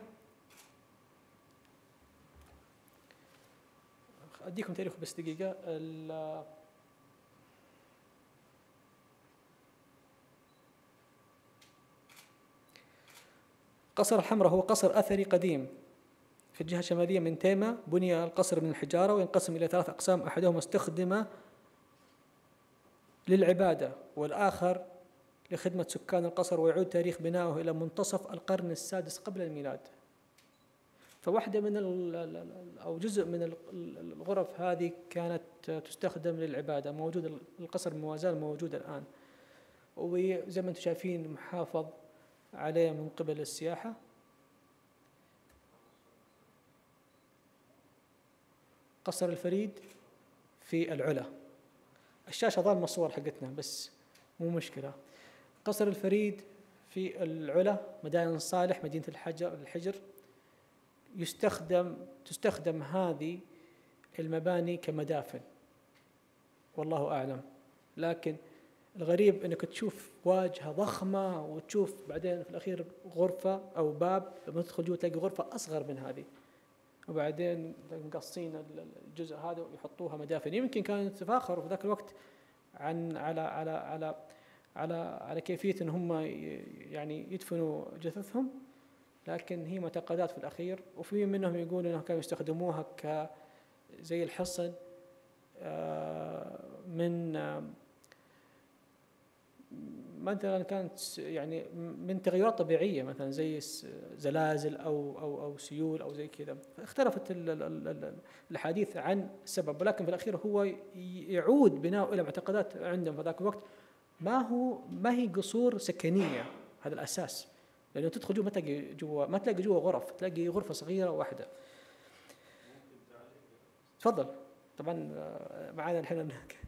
أديكم تاريخه بس دقيقة قصر الحمراء هو قصر أثري قديم. في الجهة الشمالية من تيمة بني القصر من الحجارة وينقسم إلى ثلاث أقسام. أحدهما استخدم للعبادة والآخر لخدمة سكان القصر ويعود تاريخ بنائه إلى منتصف القرن السادس قبل الميلاد. فواحدة من أو جزء من الغرف هذه كانت تستخدم للعبادة. موجود القصر ما زال موجود الآن. وزي ما أنتم شايفين محافظ عليه من قبل السياحة. قصر الفريد في العلا. الشاشة ظالمة الصور حقتنا بس مو مشكلة. قصر الفريد في العلا مدائن صالح مدينة الحجر الحجر. يستخدم تستخدم هذه المباني كمدافن. والله أعلم. لكن الغريب إنك تشوف واجهة ضخمة وتشوف بعدين في الأخير غرفة أو باب لما تدخل جوا تلاقي غرفة أصغر من هذه. وبعدين مقصين الجزء هذا ويحطوها مدافن. يمكن كانوا يتفاخروا في ذاك الوقت عن على على على على على كيفية إن هم يعني يدفنوا جثثهم لكن هي معتقدات في الأخير. وفي منهم يقول إنهم كانوا يستخدموها ك زي الحصن آه، من مثلا كانت يعني من تغيرات طبيعية مثلا زي زلازل أو أو أو سيول أو زي كذا. اختلفت الحديث عن السبب ولكن في الأخير هو يعود بناء إلى معتقدات عندهم. في ذاك الوقت ما هو ما هي قصور سكنية هذا الأساس؟ لأنه تدخل جوا ما تلاقي جوا ما تلاقي جوا غرف تلاقي غرفة صغيرة واحدة تفضل. طبعا آه، معانا الحين هناك.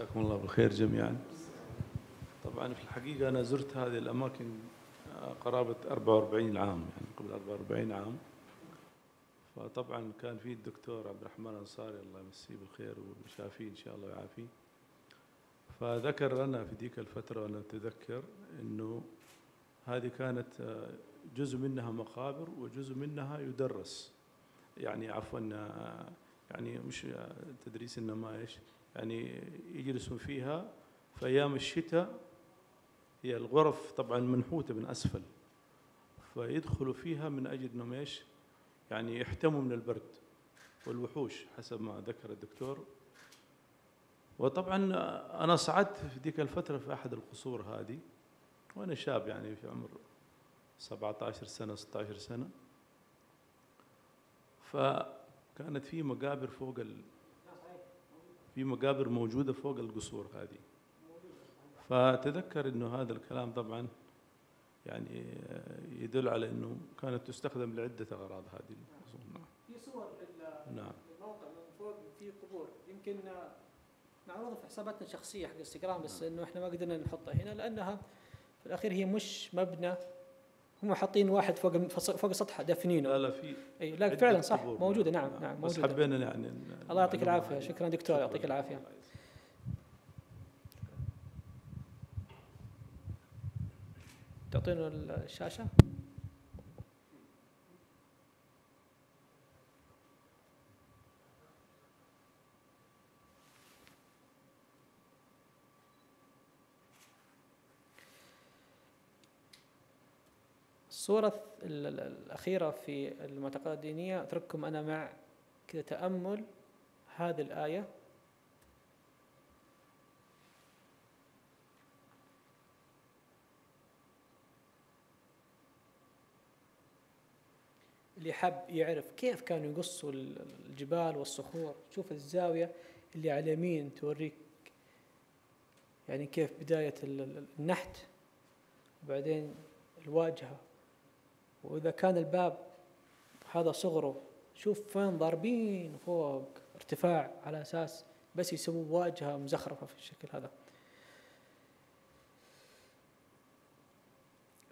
مساكم الله بالخير جميعا. طبعا في الحقيقة أنا زرت هذه الأماكن قرابة 44 عام يعني قبل 44 عام. فطبعا كان في الدكتور عبد الرحمن الأنصاري الله يمسيه بالخير ويشافيه إن شاء الله ويعافيه. فذكر لنا في ذيك الفترة وأنا أتذكر أنه هذه كانت جزء منها مقابر وجزء منها يدرس. يعني عفوا يعني مش تدريس إنما إيش؟ يعني يجلسون فيها. في أيام الشتاء هي الغرف طبعا منحوتة من أسفل فيدخلوا فيها من أجل أنهم إيش؟ يعني يحتموا من البرد والوحوش حسب ما ذكر الدكتور. وطبعا أنا صعدت في ذيك الفترة في أحد القصور هذه وأنا شاب يعني في عمر 17 سنة 16 سنة. فكانت في مقابر فوق في مقابر موجودة فوق القصور هذه. فتذكر أنه هذا الكلام طبعا يعني يدل على أنه كانت تستخدم لعدة أغراض هذه. القصور نعم في صور نعم. الموقع من فوق في قبور. يمكن نعرضها في حساباتنا الشخصية حق انستغرام بس. إنه إحنا ما قدرنا نحطها هنا لأنها في الأخير هي مش مبنى هم حاطين واحد فوق فوق السطح دافنينه. لا لا في أي لا فعلا صح. موجودة نعم نعم موجودة. بس حبينا يعني الله يعطيك العافية شكرا دكتور يعطيك العافية. تعطينا الشاشة؟ الصورة الأخيرة في المعتقدات الدينية أترككم أنا مع كذا تأمل. هذه الآية. اللي حب يعرف كيف كانوا يقصوا الجبال والصخور. شوف الزاوية اللي على اليمين توريك. يعني كيف بداية النحت. وبعدين الواجهة. وإذا كان الباب هذا صغره شوف فين ضاربين فوق ارتفاع على أساس بس يسووا واجهة مزخرفة في الشكل هذا.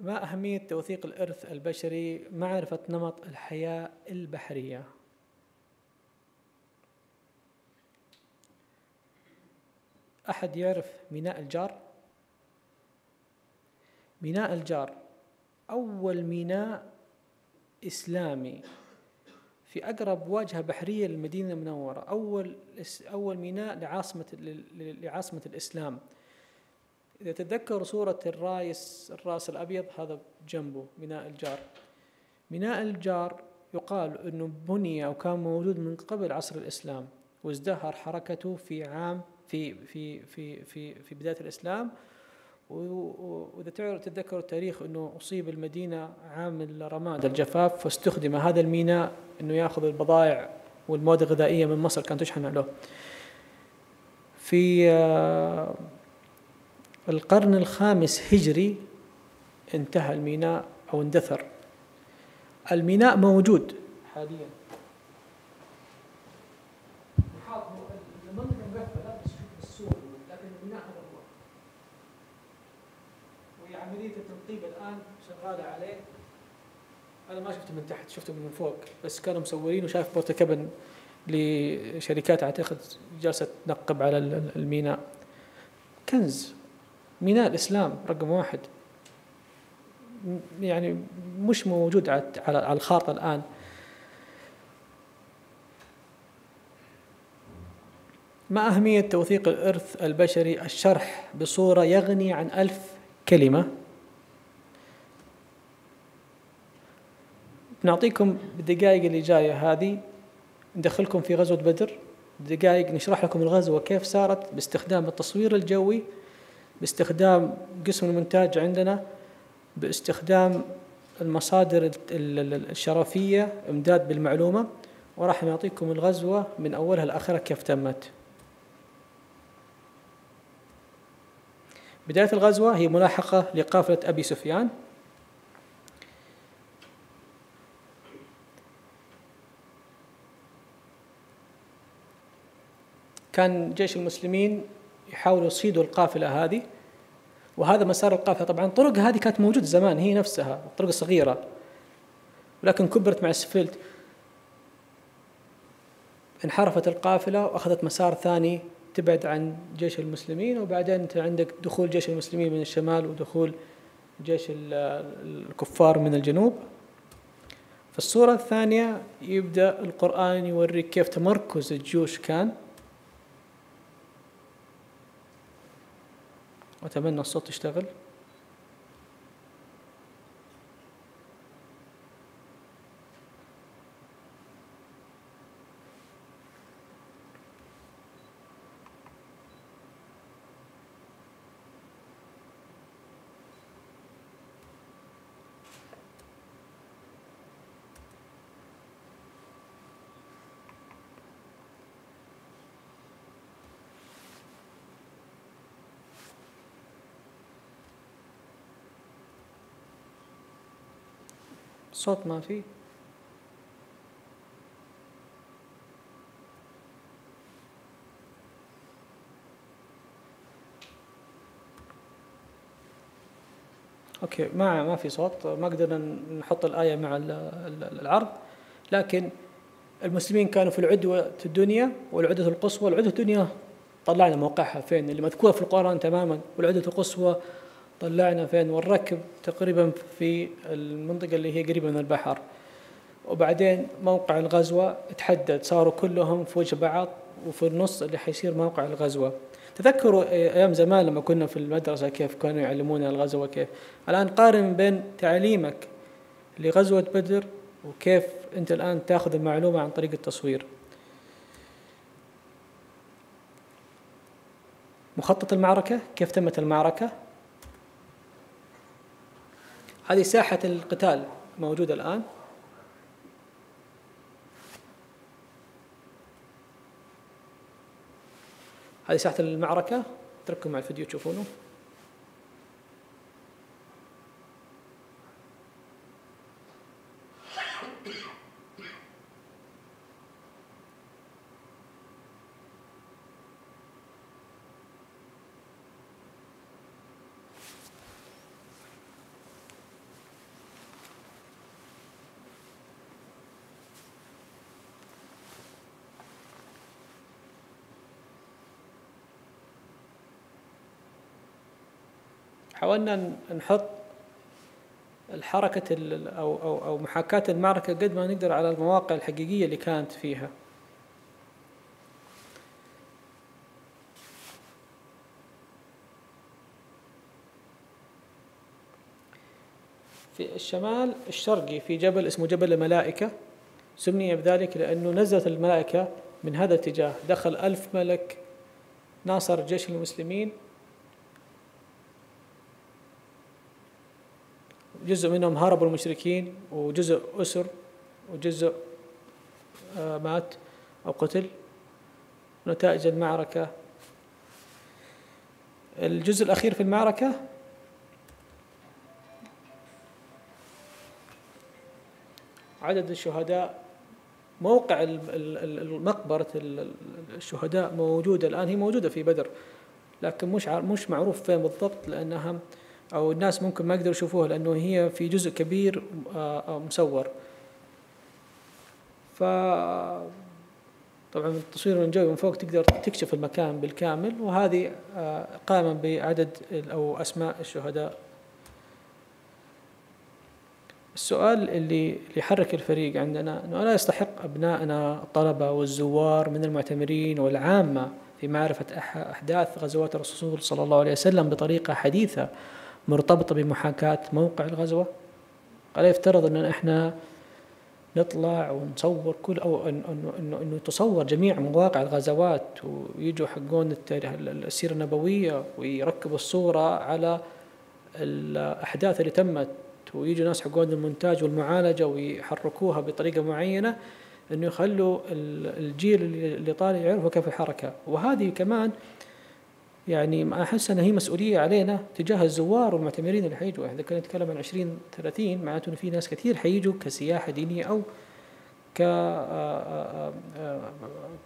ما أهمية توثيق الإرث البشري؟ معرفة نمط الحياة البحرية. أحد يعرف ميناء الجار؟ ميناء الجار أول ميناء إسلامي في أقرب واجهة بحرية للمدينة المنورة. أول أول ميناء لعاصمة لعاصمة الإسلام. إذا تتذكروا صورة الرايس الرأس الأبيض هذا جنبه ميناء الجار. ميناء الجار يقال أنه بني أو كان موجود من قبل عصر الإسلام وازدهر حركته في عام في في في في في بداية الإسلام. وإذا تعرف تتذكر التاريخ إنه أصيب المدينة عام الرماد الجفاف فاستخدم هذا الميناء إنه يأخذ البضائع والمواد الغذائية من مصر كانت تشحن له. في آه، القرن الخامس هجري انتهى الميناء أو اندثر. الميناء موجود حاليا. شغاله عليه. أنا ما شفته من تحت شفته من فوق بس كانوا مصورين وشايف بورتا كابن لشركات اعتقد جالسه تنقب على الميناء. كنز ميناء الإسلام رقم واحد. يعني مش موجود على على الخارطة الآن. ما أهمية توثيق الإرث البشري؟ الشرح بصورة يغني عن ألف كلمة. نعطيكم بالدقائق اللي جاية هذه. ندخلكم في غزوة بدر. دقائق نشرح لكم الغزوة كيف صارت باستخدام التصوير الجوي باستخدام قسم المونتاج عندنا باستخدام المصادر الشرفية إمداد بالمعلومة. وراح نعطيكم الغزوة من أولها لآخرها كيف تمت. بداية الغزوة هي ملاحقة لقافلة أبي سفيان. كان جيش المسلمين يحاولوا يصيدوا القافلة هذه وهذا مسار القافلة. طبعا الطرق هذه كانت موجودة زمان هي نفسها طرق صغيرة ولكن كبرت مع السفلت انحرفت القافلة وأخذت مسار ثاني تبعد عن جيش المسلمين وبعدين أنت عندك دخول جيش المسلمين من الشمال ودخول جيش الكفار من الجنوب. في الصورة الثانية يبدأ القرآن يوريك كيف تمركز الجيوش كان. وأتمنى الصوت يشتغل. صوت ما في أوكي ما ما في صوت. ما قدرنا نحط الآية مع العرض. لكن المسلمين كانوا في العدوة الدنيا والعدة القصوى. العدة الدنيا طلعنا موقعها فين؟ اللي مذكورة في القرآن تماما. والعدة القصوى طلعنا فين؟ والركب تقريبا في المنطقة اللي هي قريبة من البحر. وبعدين موقع الغزوة تحدد صاروا كلهم في وجه بعض وفي النص اللي حيصير موقع الغزوة. تذكروا أيام زمان لما كنا في المدرسة كيف كانوا يعلمونا الغزوة كيف؟ الآن قارن بين تعليمك لغزوة بدر وكيف أنت الآن تأخذ المعلومة عن طريق التصوير. مخطط المعركة؟ كيف تمت المعركة؟ هذه ساحة القتال موجودة الآن. هذه ساحة المعركة. اترككم مع الفيديو تشوفونه. حاولنا نحط الحركة أو أو أو محاكاة المعركة قد ما نقدر على المواقع الحقيقية اللي كانت فيها. في الشمال الشرقي في جبل اسمه جبل الملائكة سمي بذلك لأنه نزلت الملائكة من هذا الاتجاه دخل ألف ملك ناصر جيش المسلمين جزء منهم هربوا المشركين وجزء أسر وجزء آه، مات أو قتل. نتائج المعركة. الجزء الأخير في المعركة عدد الشهداء موقع المقبرة الشهداء موجودة. الآن هي موجودة في بدر لكن مش مش معروف فين بالضبط لأنها أو الناس ممكن ما يقدروا يشوفوها لأنه هي في جزء كبير آه، آه، مصور. ف طبعا التصوير من جوي من فوق تقدر تكشف المكان بالكامل وهذه آه، قائمة بعدد أو أسماء الشهداء. السؤال اللي اللي يحرك الفريق عندنا أنه لا يستحق أبنائنا الطلبة والزوار من المعتمرين والعامة في معرفة أحداث غزوات الرسول صلى الله عليه وسلم بطريقة حديثة؟ مرتبطة بمحاكاة موقع الغزوة؟ قال يفترض أن إحنا نطلع ونصور كل أو إنه إنه إنه تصور جميع مواقع الغزوات ويجوا حقون السيرة النبوية ويركبوا الصورة على الأحداث اللي تمت ويجوا ناس حقون المونتاج والمعالجة ويحركوها بطريقة معينة إنه يخلوا الجيل اللي طالع يعرفوا كيف الحركة. وهذه كمان يعني أحس انها هي مسؤولية علينا تجاه الزوار والمعتمرين اللي حيجوا. اذا كنا نتكلم عن 20 30 معناته انه في ناس كثير حيجوا كسياحة دينية أو ك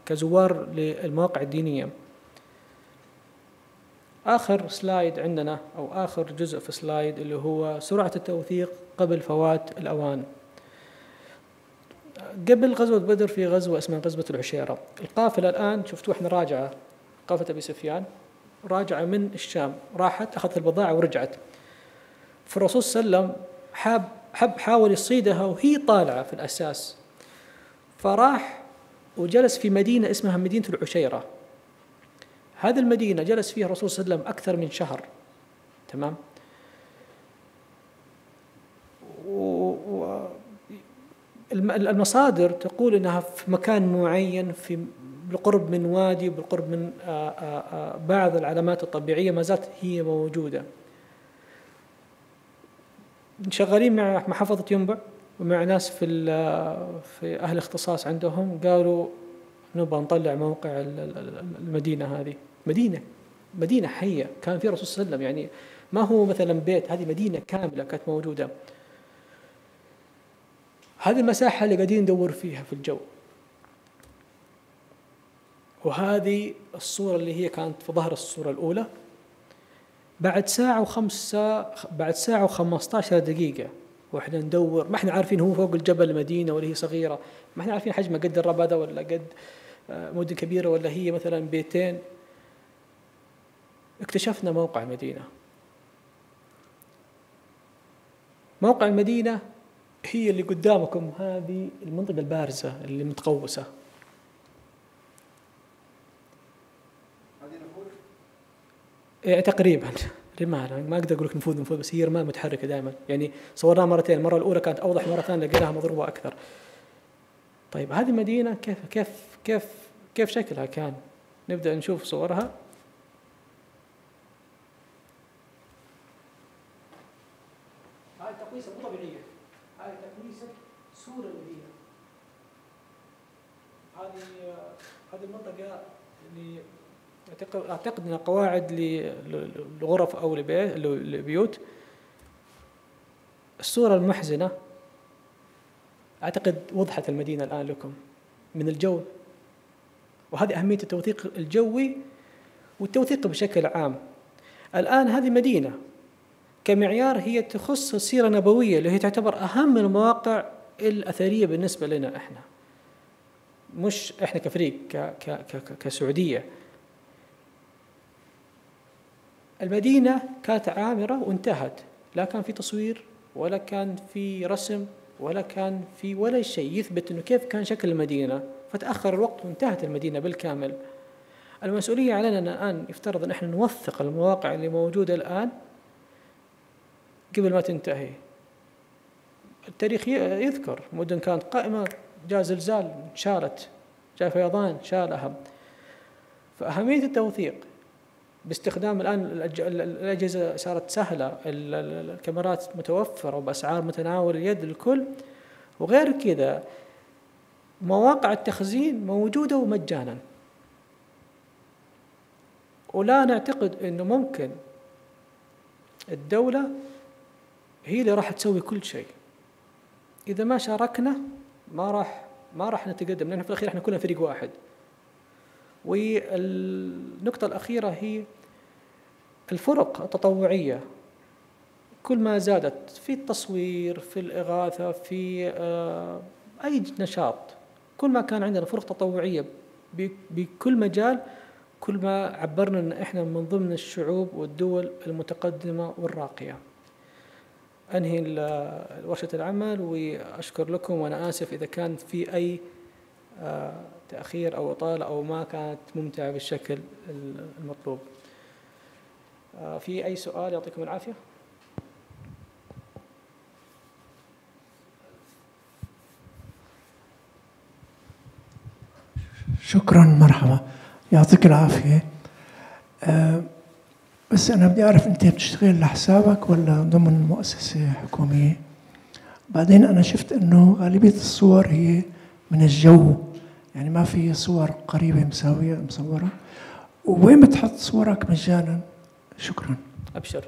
كزوار للمواقع الدينية. آخر سلايد عندنا أو آخر جزء في سلايد اللي هو سرعة التوثيق قبل فوات الأوان. قبل غزوة بدر في غزوة اسمها غزوة العشيرة. القافلة الآن شفتوا إحنا راجعة قافلة أبي سفيان. راجعة من الشام راحت أخذت البضاعة ورجعت. فالرسول صلى الله عليه وسلم حاب حب حاول يصيدها وهي طالعة في الأساس. فراح وجلس في مدينة اسمها مدينة العشيرة. هذه المدينة جلس فيها الرسول صلى الله عليه وسلم أكثر من شهر. تمام؟ و المصادر تقول إنها في مكان معين في بالقرب من وادي بالقرب من آه، آه، آه، بعض العلامات الطبيعية ما زالت هي موجودة. شغالين مع محافظة ينبع ومع ناس في في أهل اختصاص عندهم قالوا نبغى نطلع موقع المدينة هذه. مدينة مدينة حية. كان في الرسول صلى الله عليه وسلم يعني ما هو مثلا بيت هذه مدينة كاملة كانت موجودة. هذه المساحة اللي قاعدين ندور فيها في الجو. وهذه الصورة اللي هي كانت في ظهر الصورة الأولى. بعد ساعة وخمسة بعد ساعة وخمسة دقيقة وإحنا ندور ما إحنا عارفين هو فوق الجبل المدينة ولا هي صغيرة ما إحنا عارفين حجمها قد الربذة ولا قد آه، مدن كبيرة ولا هي مثلا بيتين. اكتشفنا موقع المدينة. موقع المدينة هي اللي قدامكم هذه المنطقة البارزة اللي متقوسة. تقريبا. رمال ما أقدر أقول لك نفوذ نفوذ بس هي رمال متحركة دائما. يعني صورناها مرتين المرة الأولى كانت أوضح مرة ثانية لقيناها مضروبة أكثر. طيب هذه المدينة كيف كيف كيف كيف شكلها كان؟ نبدأ نشوف صورها. تقويسه مو طبيعية. تقويسه سور المدينة. هذه هذه المنطقة اللي اعتقد إنها قواعد لغرف أو لبيوت. الصورة المحزنة أعتقد وضحت المدينة الآن لكم من الجو. وهذه أهمية التوثيق الجوي والتوثيق بشكل عام. الآن هذه مدينة كمعيار هي تخص السيره النبويه اللي هي تعتبر أهم المواقع الأثرية بالنسبة لنا إحنا. مش إحنا كفريق كسعودية. المدينة كانت عامرة وانتهت لا كان في تصوير ولا كان في رسم ولا كان في ولا شيء. يثبت إنه كيف كان شكل المدينة. فتأخر الوقت وانتهت المدينة بالكامل. المسؤولية علينا أن الآن يفترض أن إحنا نوثق المواقع اللي موجودة الآن قبل ما تنتهي. التاريخ يذكر مدن كانت قائمة جاء زلزال شالت جاء فيضان شالها. فأهمية التوثيق باستخدام الآن الأجهزة صارت سهلة الكاميرات متوفرة وبأسعار متناول اليد للكل وغير كذا مواقع التخزين موجودة ومجانا. ولا نعتقد إنه ممكن الدولة هي اللي راح تسوي كل شيء. إذا ما شاركنا ما راح ما راح نتقدم لأن في الأخير إحنا كلنا فريق واحد. والنقطة الأخيرة هي الفرق التطوعية. كل ما زادت في التصوير في الإغاثة في آه، أي نشاط كل ما كان عندنا فرق تطوعية بكل مجال كل ما عبرنا أن إحنا من ضمن الشعوب والدول المتقدمة والراقية. أنهي ورشة العمل وأشكر لكم وأنا آسف إذا كان في أي آه، تأخير أو إطالة أو ما كانت ممتعة بالشكل المطلوب. آه، في أي سؤال؟ يعطيكم العافية. شكرا مرحبا. يعطيك العافية. آه، بس أنا بدي أعرف أنت بتشتغل لحسابك ولا ضمن مؤسسة حكومية؟ بعدين أنا شفت أنه غالبية الصور هي من الجو. يعني ما في صور قريبة مساوية مصورة. وين بتحط صورك مجانا؟ شكرا. أبشر.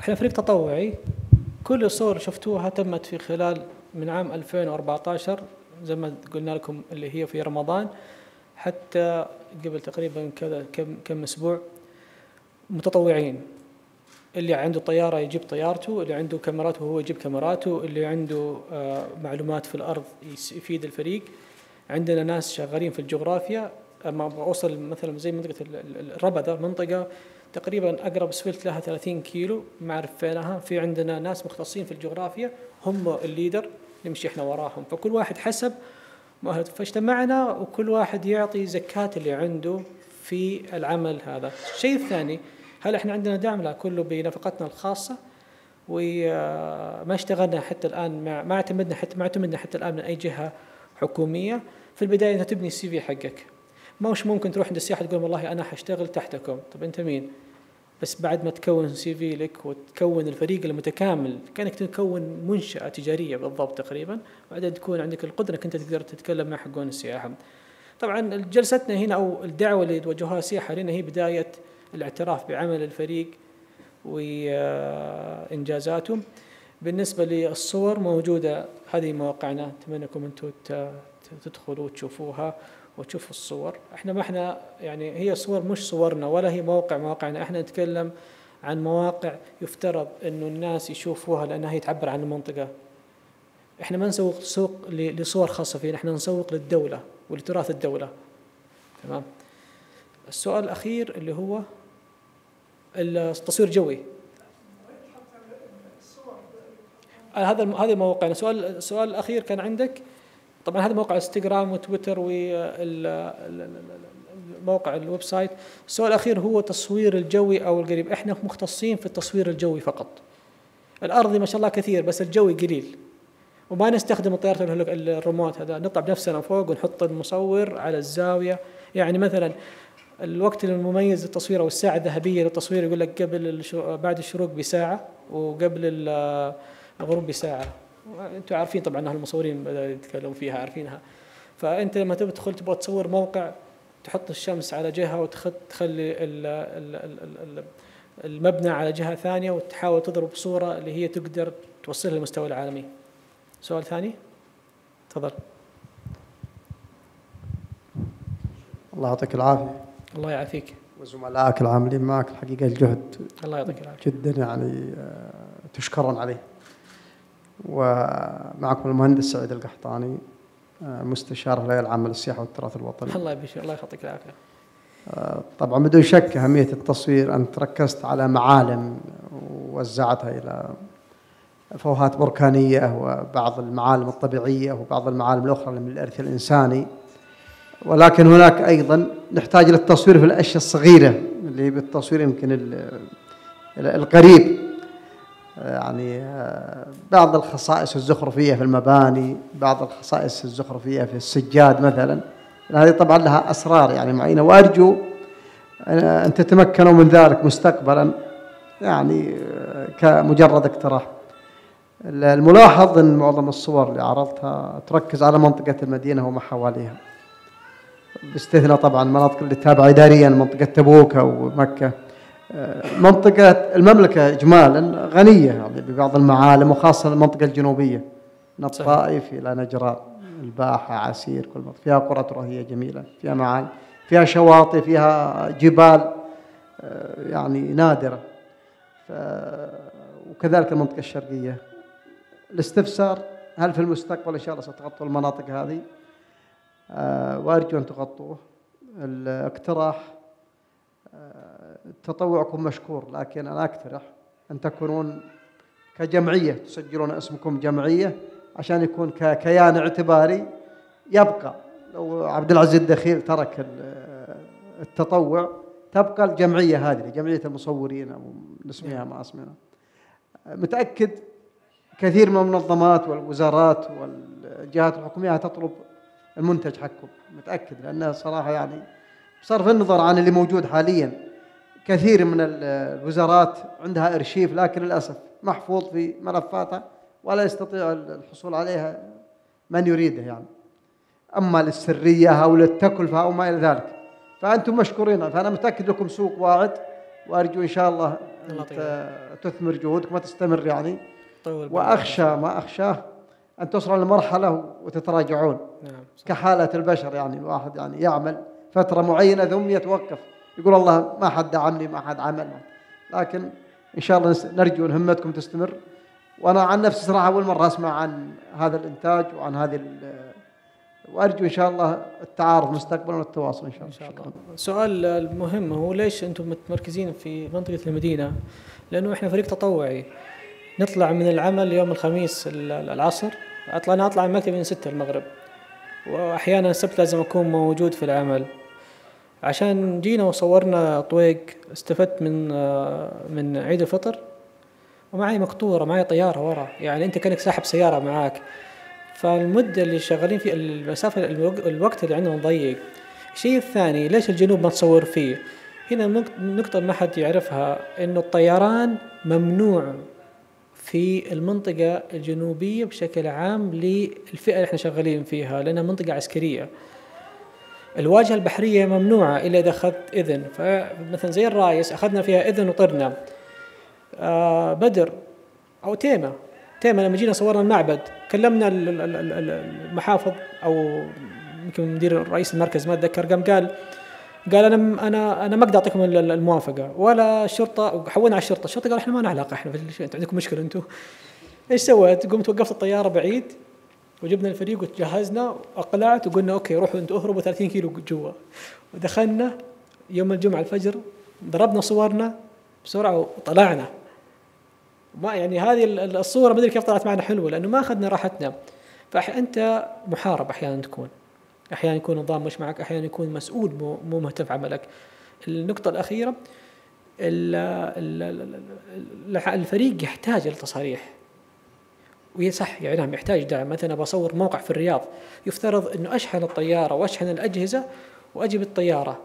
إحنا فريق تطوعي. كل الصور شفتوها تمت في خلال من عام 2014 زي ما قلنا لكم اللي هي في رمضان حتى قبل تقريبا كذا كم كم أسبوع. متطوعين. اللي عنده طيارة يجيب طيارته اللي عنده كاميراته هو يجيب كاميراته اللي عنده آه، معلومات في الأرض يفيد الفريق. عندنا ناس شغالين في الجغرافيا أما أوصل مثلا زي منطقة الربذه منطقة تقريبا أقرب سفلت لها 30 كيلو ما أعرف فينها. في عندنا ناس مختصين في الجغرافيا هم الليدر نمشي إحنا وراهم. فكل واحد حسب مؤهلته فاجتمعنا وكل واحد يعطي زكاة اللي عنده في العمل هذا. الشيء الثاني هل إحنا عندنا دعم؟ لا كله بنفقتنا الخاصة. وما اشتغلنا حتى الآن مع ما اعتمدنا حتى ما اعتمدنا حتى الآن من أي جهة حكومية. في البداية أنت تبني السي في حقك ما مش ممكن تروح عند السياحة تقول والله أنا حاشتغل تحتكم طب أنت مين بس بعد ما تكون سي في لك وتكون الفريق المتكامل كأنك تكون منشأة تجارية بالضبط تقريبا وبعدين تكون عندك القدرة إنك أنت تقدر تتكلم مع حقون السياحة. طبعا جلستنا هنا أو الدعوة اللي توجهوها السياحة لنا هي بداية الاعتراف بعمل الفريق وإنجازاته. بالنسبة للصور موجودة هذه مواقعنا أتمنى انكم أنتم تدخلوا وتشوفوها وتشوف الصور. إحنا ما إحنا يعني هي صور مش صورنا ولا هي موقع مواقعنا. إحنا نتكلم عن مواقع يفترض إنه الناس يشوفوها لأنها هي تعبر عن المنطقة. إحنا ما نسوق سوق لصور خاصة فينا. إحنا نسوق للدولة ولتراث الدولة. تمام؟ السؤال الأخير اللي هو التصوير الجوي هذا هذه مواقعنا. السؤال السؤال الأخير كان عندك. طبعا هذا موقع انستغرام وتويتر وموقع ال website. السؤال الأخير هو تصوير الجوي أو القريب إحنا مختصين في التصوير الجوي فقط. الأرضي ما شاء الله كثير بس الجوي قليل. وما نستخدم الطيارة الريموت هذا. نطلع بنفسنا فوق ونحط المصور على الزاوية. يعني مثلا الوقت المميز للتصوير أو الساعة الذهبية للتصوير يقول لك قبل بعد الشروق بساعة وقبل الغروب بساعة. أنتم عارفين طبعا المصورين يتكلموا فيها عارفينها فأنت لما تبغى تدخل تبغى تصور موقع تحط الشمس على جهة وتخلي المبنى على جهة ثانية وتحاول تضرب صوره اللي هي تقدر توصلها للمستوى العالمي. سؤال ثاني؟ تفضل. الله يعطيك العافية. الله يعافيك. وزملائك العاملين معك الحقيقة الجهد الله يعطيك العافية. جدا يعني آه، تشكرون عليه. ومعكم المهندس سعيد القحطاني آه، مستشار الهيئه العامه للسياحه والتراث الوطني. الله يبشر الله يعطيك العافية. آه، طبعا بدون شك أهمية التصوير أنت ركزت على معالم ووزعتها إلى فوهات بركانية وبعض المعالم الطبيعية وبعض المعالم الأخرى من الإرث الإنساني ولكن هناك أيضا نحتاج للتصوير في الأشياء الصغيرة اللي بالتصوير يمكن القريب يعني آه، بعض الخصائص الزخرفية في المباني بعض الخصائص الزخرفية في السجاد مثلا. هذه طبعا لها أسرار يعني معينة. وأرجو أن تتمكنوا من ذلك مستقبلا يعني آه، كمجرد اقتراح. الملاحظ أن معظم الصور اللي عرضتها تركز على منطقة المدينة وما حواليها. باستثناء طبعا المناطق اللي تابعة إداريا منطقة تبوك ومكة منطقة المملكة إجمالا غنية يعني ببعض المعالم وخاصة المنطقة الجنوبية. من الطائف إلى نجران الباحة عسير كل منطقة. فيها قرى تراثية جميلة فيها معالم فيها شواطئ فيها جبال آه، يعني نادرة. وكذلك المنطقة الشرقية. الاستفسار هل في المستقبل إن شاء الله ستغطوا المناطق هذه؟ آه، وأرجو أن تغطوه. الاقتراح تطوعكم مشكور لكن أنا أقترح أن تكونون كجمعية تسجلون اسمكم جمعية عشان يكون ككيان اعتباري يبقى. لو عبد العزيز الدخيل ترك التطوع تبقى الجمعية هذه جمعية المصورين أو نسميها ما اسمنا متأكد كثير من المنظمات والوزارات والجهات الحكومية تطلب المنتج حقكم. متأكد لأنها صراحة يعني بصرف النظر عن اللي موجود حاليا. كثير من ال- الوزارات عندها أرشيف لكن للأسف محفوظ في ملفاتها ولا يستطيع الحصول عليها من يريده يعني. أما للسرية أو للتكلفه أو ما إلى ذلك. فأنتم مشكورين. فأنا متأكد لكم سوق واعد وأرجو إن شاء الله ت- تثمر جهودكم وتستمر يعني. وأخشى ما أخشاه أن تصلوا لمرحلة وتتراجعون نعم صح. كحالة البشر يعني. الواحد يعني يعمل فترة معينة ثم يتوقف. يقول الله ما حد دعمني ما حد عمل لكن إن شاء الله نرجو أن همتكم تستمر. وأنا عن نفسي صراحة أول مرة أسمع عن هذا الإنتاج وعن هذه وأرجو إن شاء الله التعارف مستقبلا والتواصل إن شاء الله. إن شاء الله. المهم هو ليش أنتم متمركزين في منطقة المدينة؟ لأنه إحنا فريق تطوعي. نطلع من العمل يوم الخميس ال- العصر أطلع أنا أطلع من مكتبي من 6 المغرب. واحيانا السبت لازم أكون موجود في العمل. عشان جينا وصورنا طويق استفدت من آه، من عيد الفطر. ومعي مقطورة معي طيارة ورا. يعني أنت كأنك ساحب سيارة معاك. فالمدة اللي شغالين فيها المسافة الوق- الوقت اللي عندنا ضيق. الشيء الثاني ليش الجنوب ما تصور فيه؟ هنا النقطة ما حد يعرفها إنه الطيران ممنوع في المنطقة الجنوبية بشكل عام للفئة اللي إحنا شغالين فيها لأنها منطقة عسكرية. الواجهة البحرية ممنوعة إلا إذا أخذت إذن. فمثلا زي الرايس أخذنا فيها إذن وطرنا. آه بدر أو تيمة. تيمة لما جينا صورنا المعبد كلمنا ال- ال- ال- ال- المحافظ أو يمكن مدير رئيس المركز ما أتذكر قام قال قال أنا أنا أنا ما أقدر أعطيكم ال- ال- الموافقة ولا الشرطه حولنا على الشرطة. الشرطة قال إحنا ما لنا علاقة إحنا أنتم عندكم مشكلة أنتم إيش سويت؟ قمت وقفت الطيارة بعيد. وجبنا الفريق وتجهزنا وأقلعت وقلنا okay روحوا أنتم اهربوا 30 كيلو جوا. ودخلنا يوم الجمعة الفجر ضربنا صورنا بسرعة وطلعنا. ما يعني هذه ال- ال- الصورة ما أدري كيف طلعت معنا حلوة لأنه ما أخذنا راحتنا. فانت محارب أحيانا تكون. أحيانا يكون النظام مش معك أحيانا يكون مسؤول مو, مهتم عملك. النقطة الأخيرة ال- ال- ال- ال- الفريق يحتاج التصاريح وهي صح يعني نعم يحتاج دعم. مثلا بصور موقع في الرياض يفترض إنه أشحن الطيارة وأشحن الأجهزة واجي بالطياره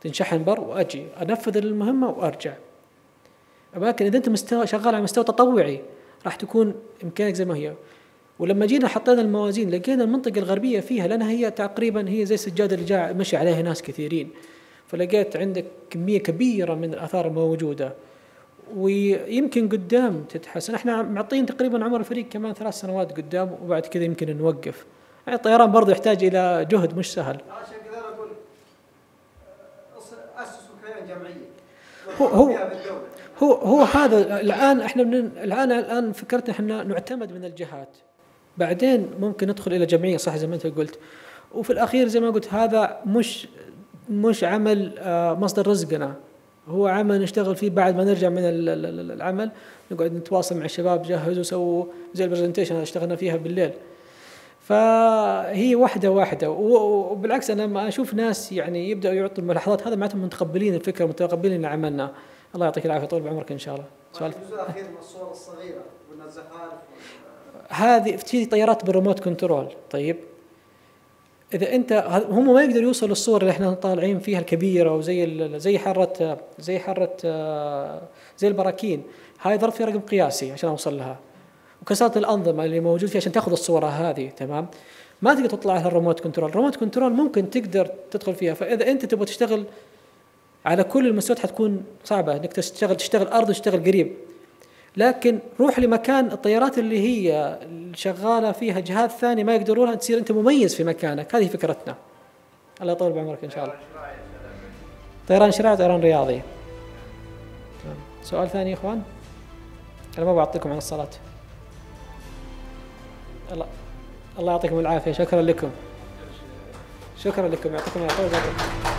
تنشحن بر وأجي. أنفذ المهمة وأرجع. ولكن إذا أنت مستوى شغال على مستوى تطوعي راح تكون إمكانك زي ما هي. ولما جينا حطينا الموازين لقينا المنطقة الغربية فيها لأنها هي تقريبا هي زي السجادة اللي جاء مشي عليها ناس كثيرين. فلقيت عندك كمية كبيرة من الآثار الموجودة. ويمكن قدام تتحسن. إحنا معطين تقريبا عمر الفريق كمان ثلاث سنوات قدام وبعد كذا يمكن نوقف. يعني الطيران برضه يحتاج إلى جهد مش سهل. عشان كذا أنا أقول أسسوا كيان جمعية. هو- هو- هو هو هذا الآن إحنا من الان الآن فكرتنا إحنا نعتمد من الجهات. بعدين ممكن ندخل إلى جمعية صح زي ما أنت قلت. وفي الأخير زي ما قلت هذا مش مش عمل آه، مصدر رزقنا. هو عمل نشتغل فيه بعد ما نرجع من ال- ال- ال- العمل. نقعد نتواصل مع الشباب جهزوا سووا زي البرزنتيشن اللي اشتغلنا فيها بالليل. فهي واحدة واحدة وبالعكس أنا لما أشوف ناس يعني يبدأوا يعطوا الملاحظات. هذا معناته متقبلين الفكرة متقبلين اللي عملنا. الله يعطيك العافية. طول بعمرك إن شاء الله. سؤال. الجزء الأخير من الصور الصغيرة من الزخارف هذه في طيارات بال remote control. طيب. إذا أنت هم ما يقدروا يوصلوا للصور اللي إحنا طالعين فيها الكبيرة وزي زي حارة زي حارة زي البراكين. هاي ضرب فيها رقم قياسي عشان أوصل لها. وكسرت الأنظمة اللي موجود فيها عشان تأخذ الصورة هذه تمام؟ ما تقدر تطلع على ال remote control. ال remote control ممكن تقدر تدخل فيها. فإذا أنت تبغى تشتغل على كل المستويات حتكون صعبة إنك تشتغل تشتغل أرض وتشتغل قريب. لكن روح لمكان الطيارات اللي هي شغالة فيها جهات ثانية ما يقدرونها تصير أنت مميز في مكانك. هذه فكرتنا. الله يطول بعمرك إن شاء الله. طيران شراعي طيران رياضي. سؤال ثاني يا إخوان؟ أنا ما بعطيكم عن الصلاة. الله الله يعطيكم العافية. شكرا لكم. شكرا لكم. يعطيكم العافية.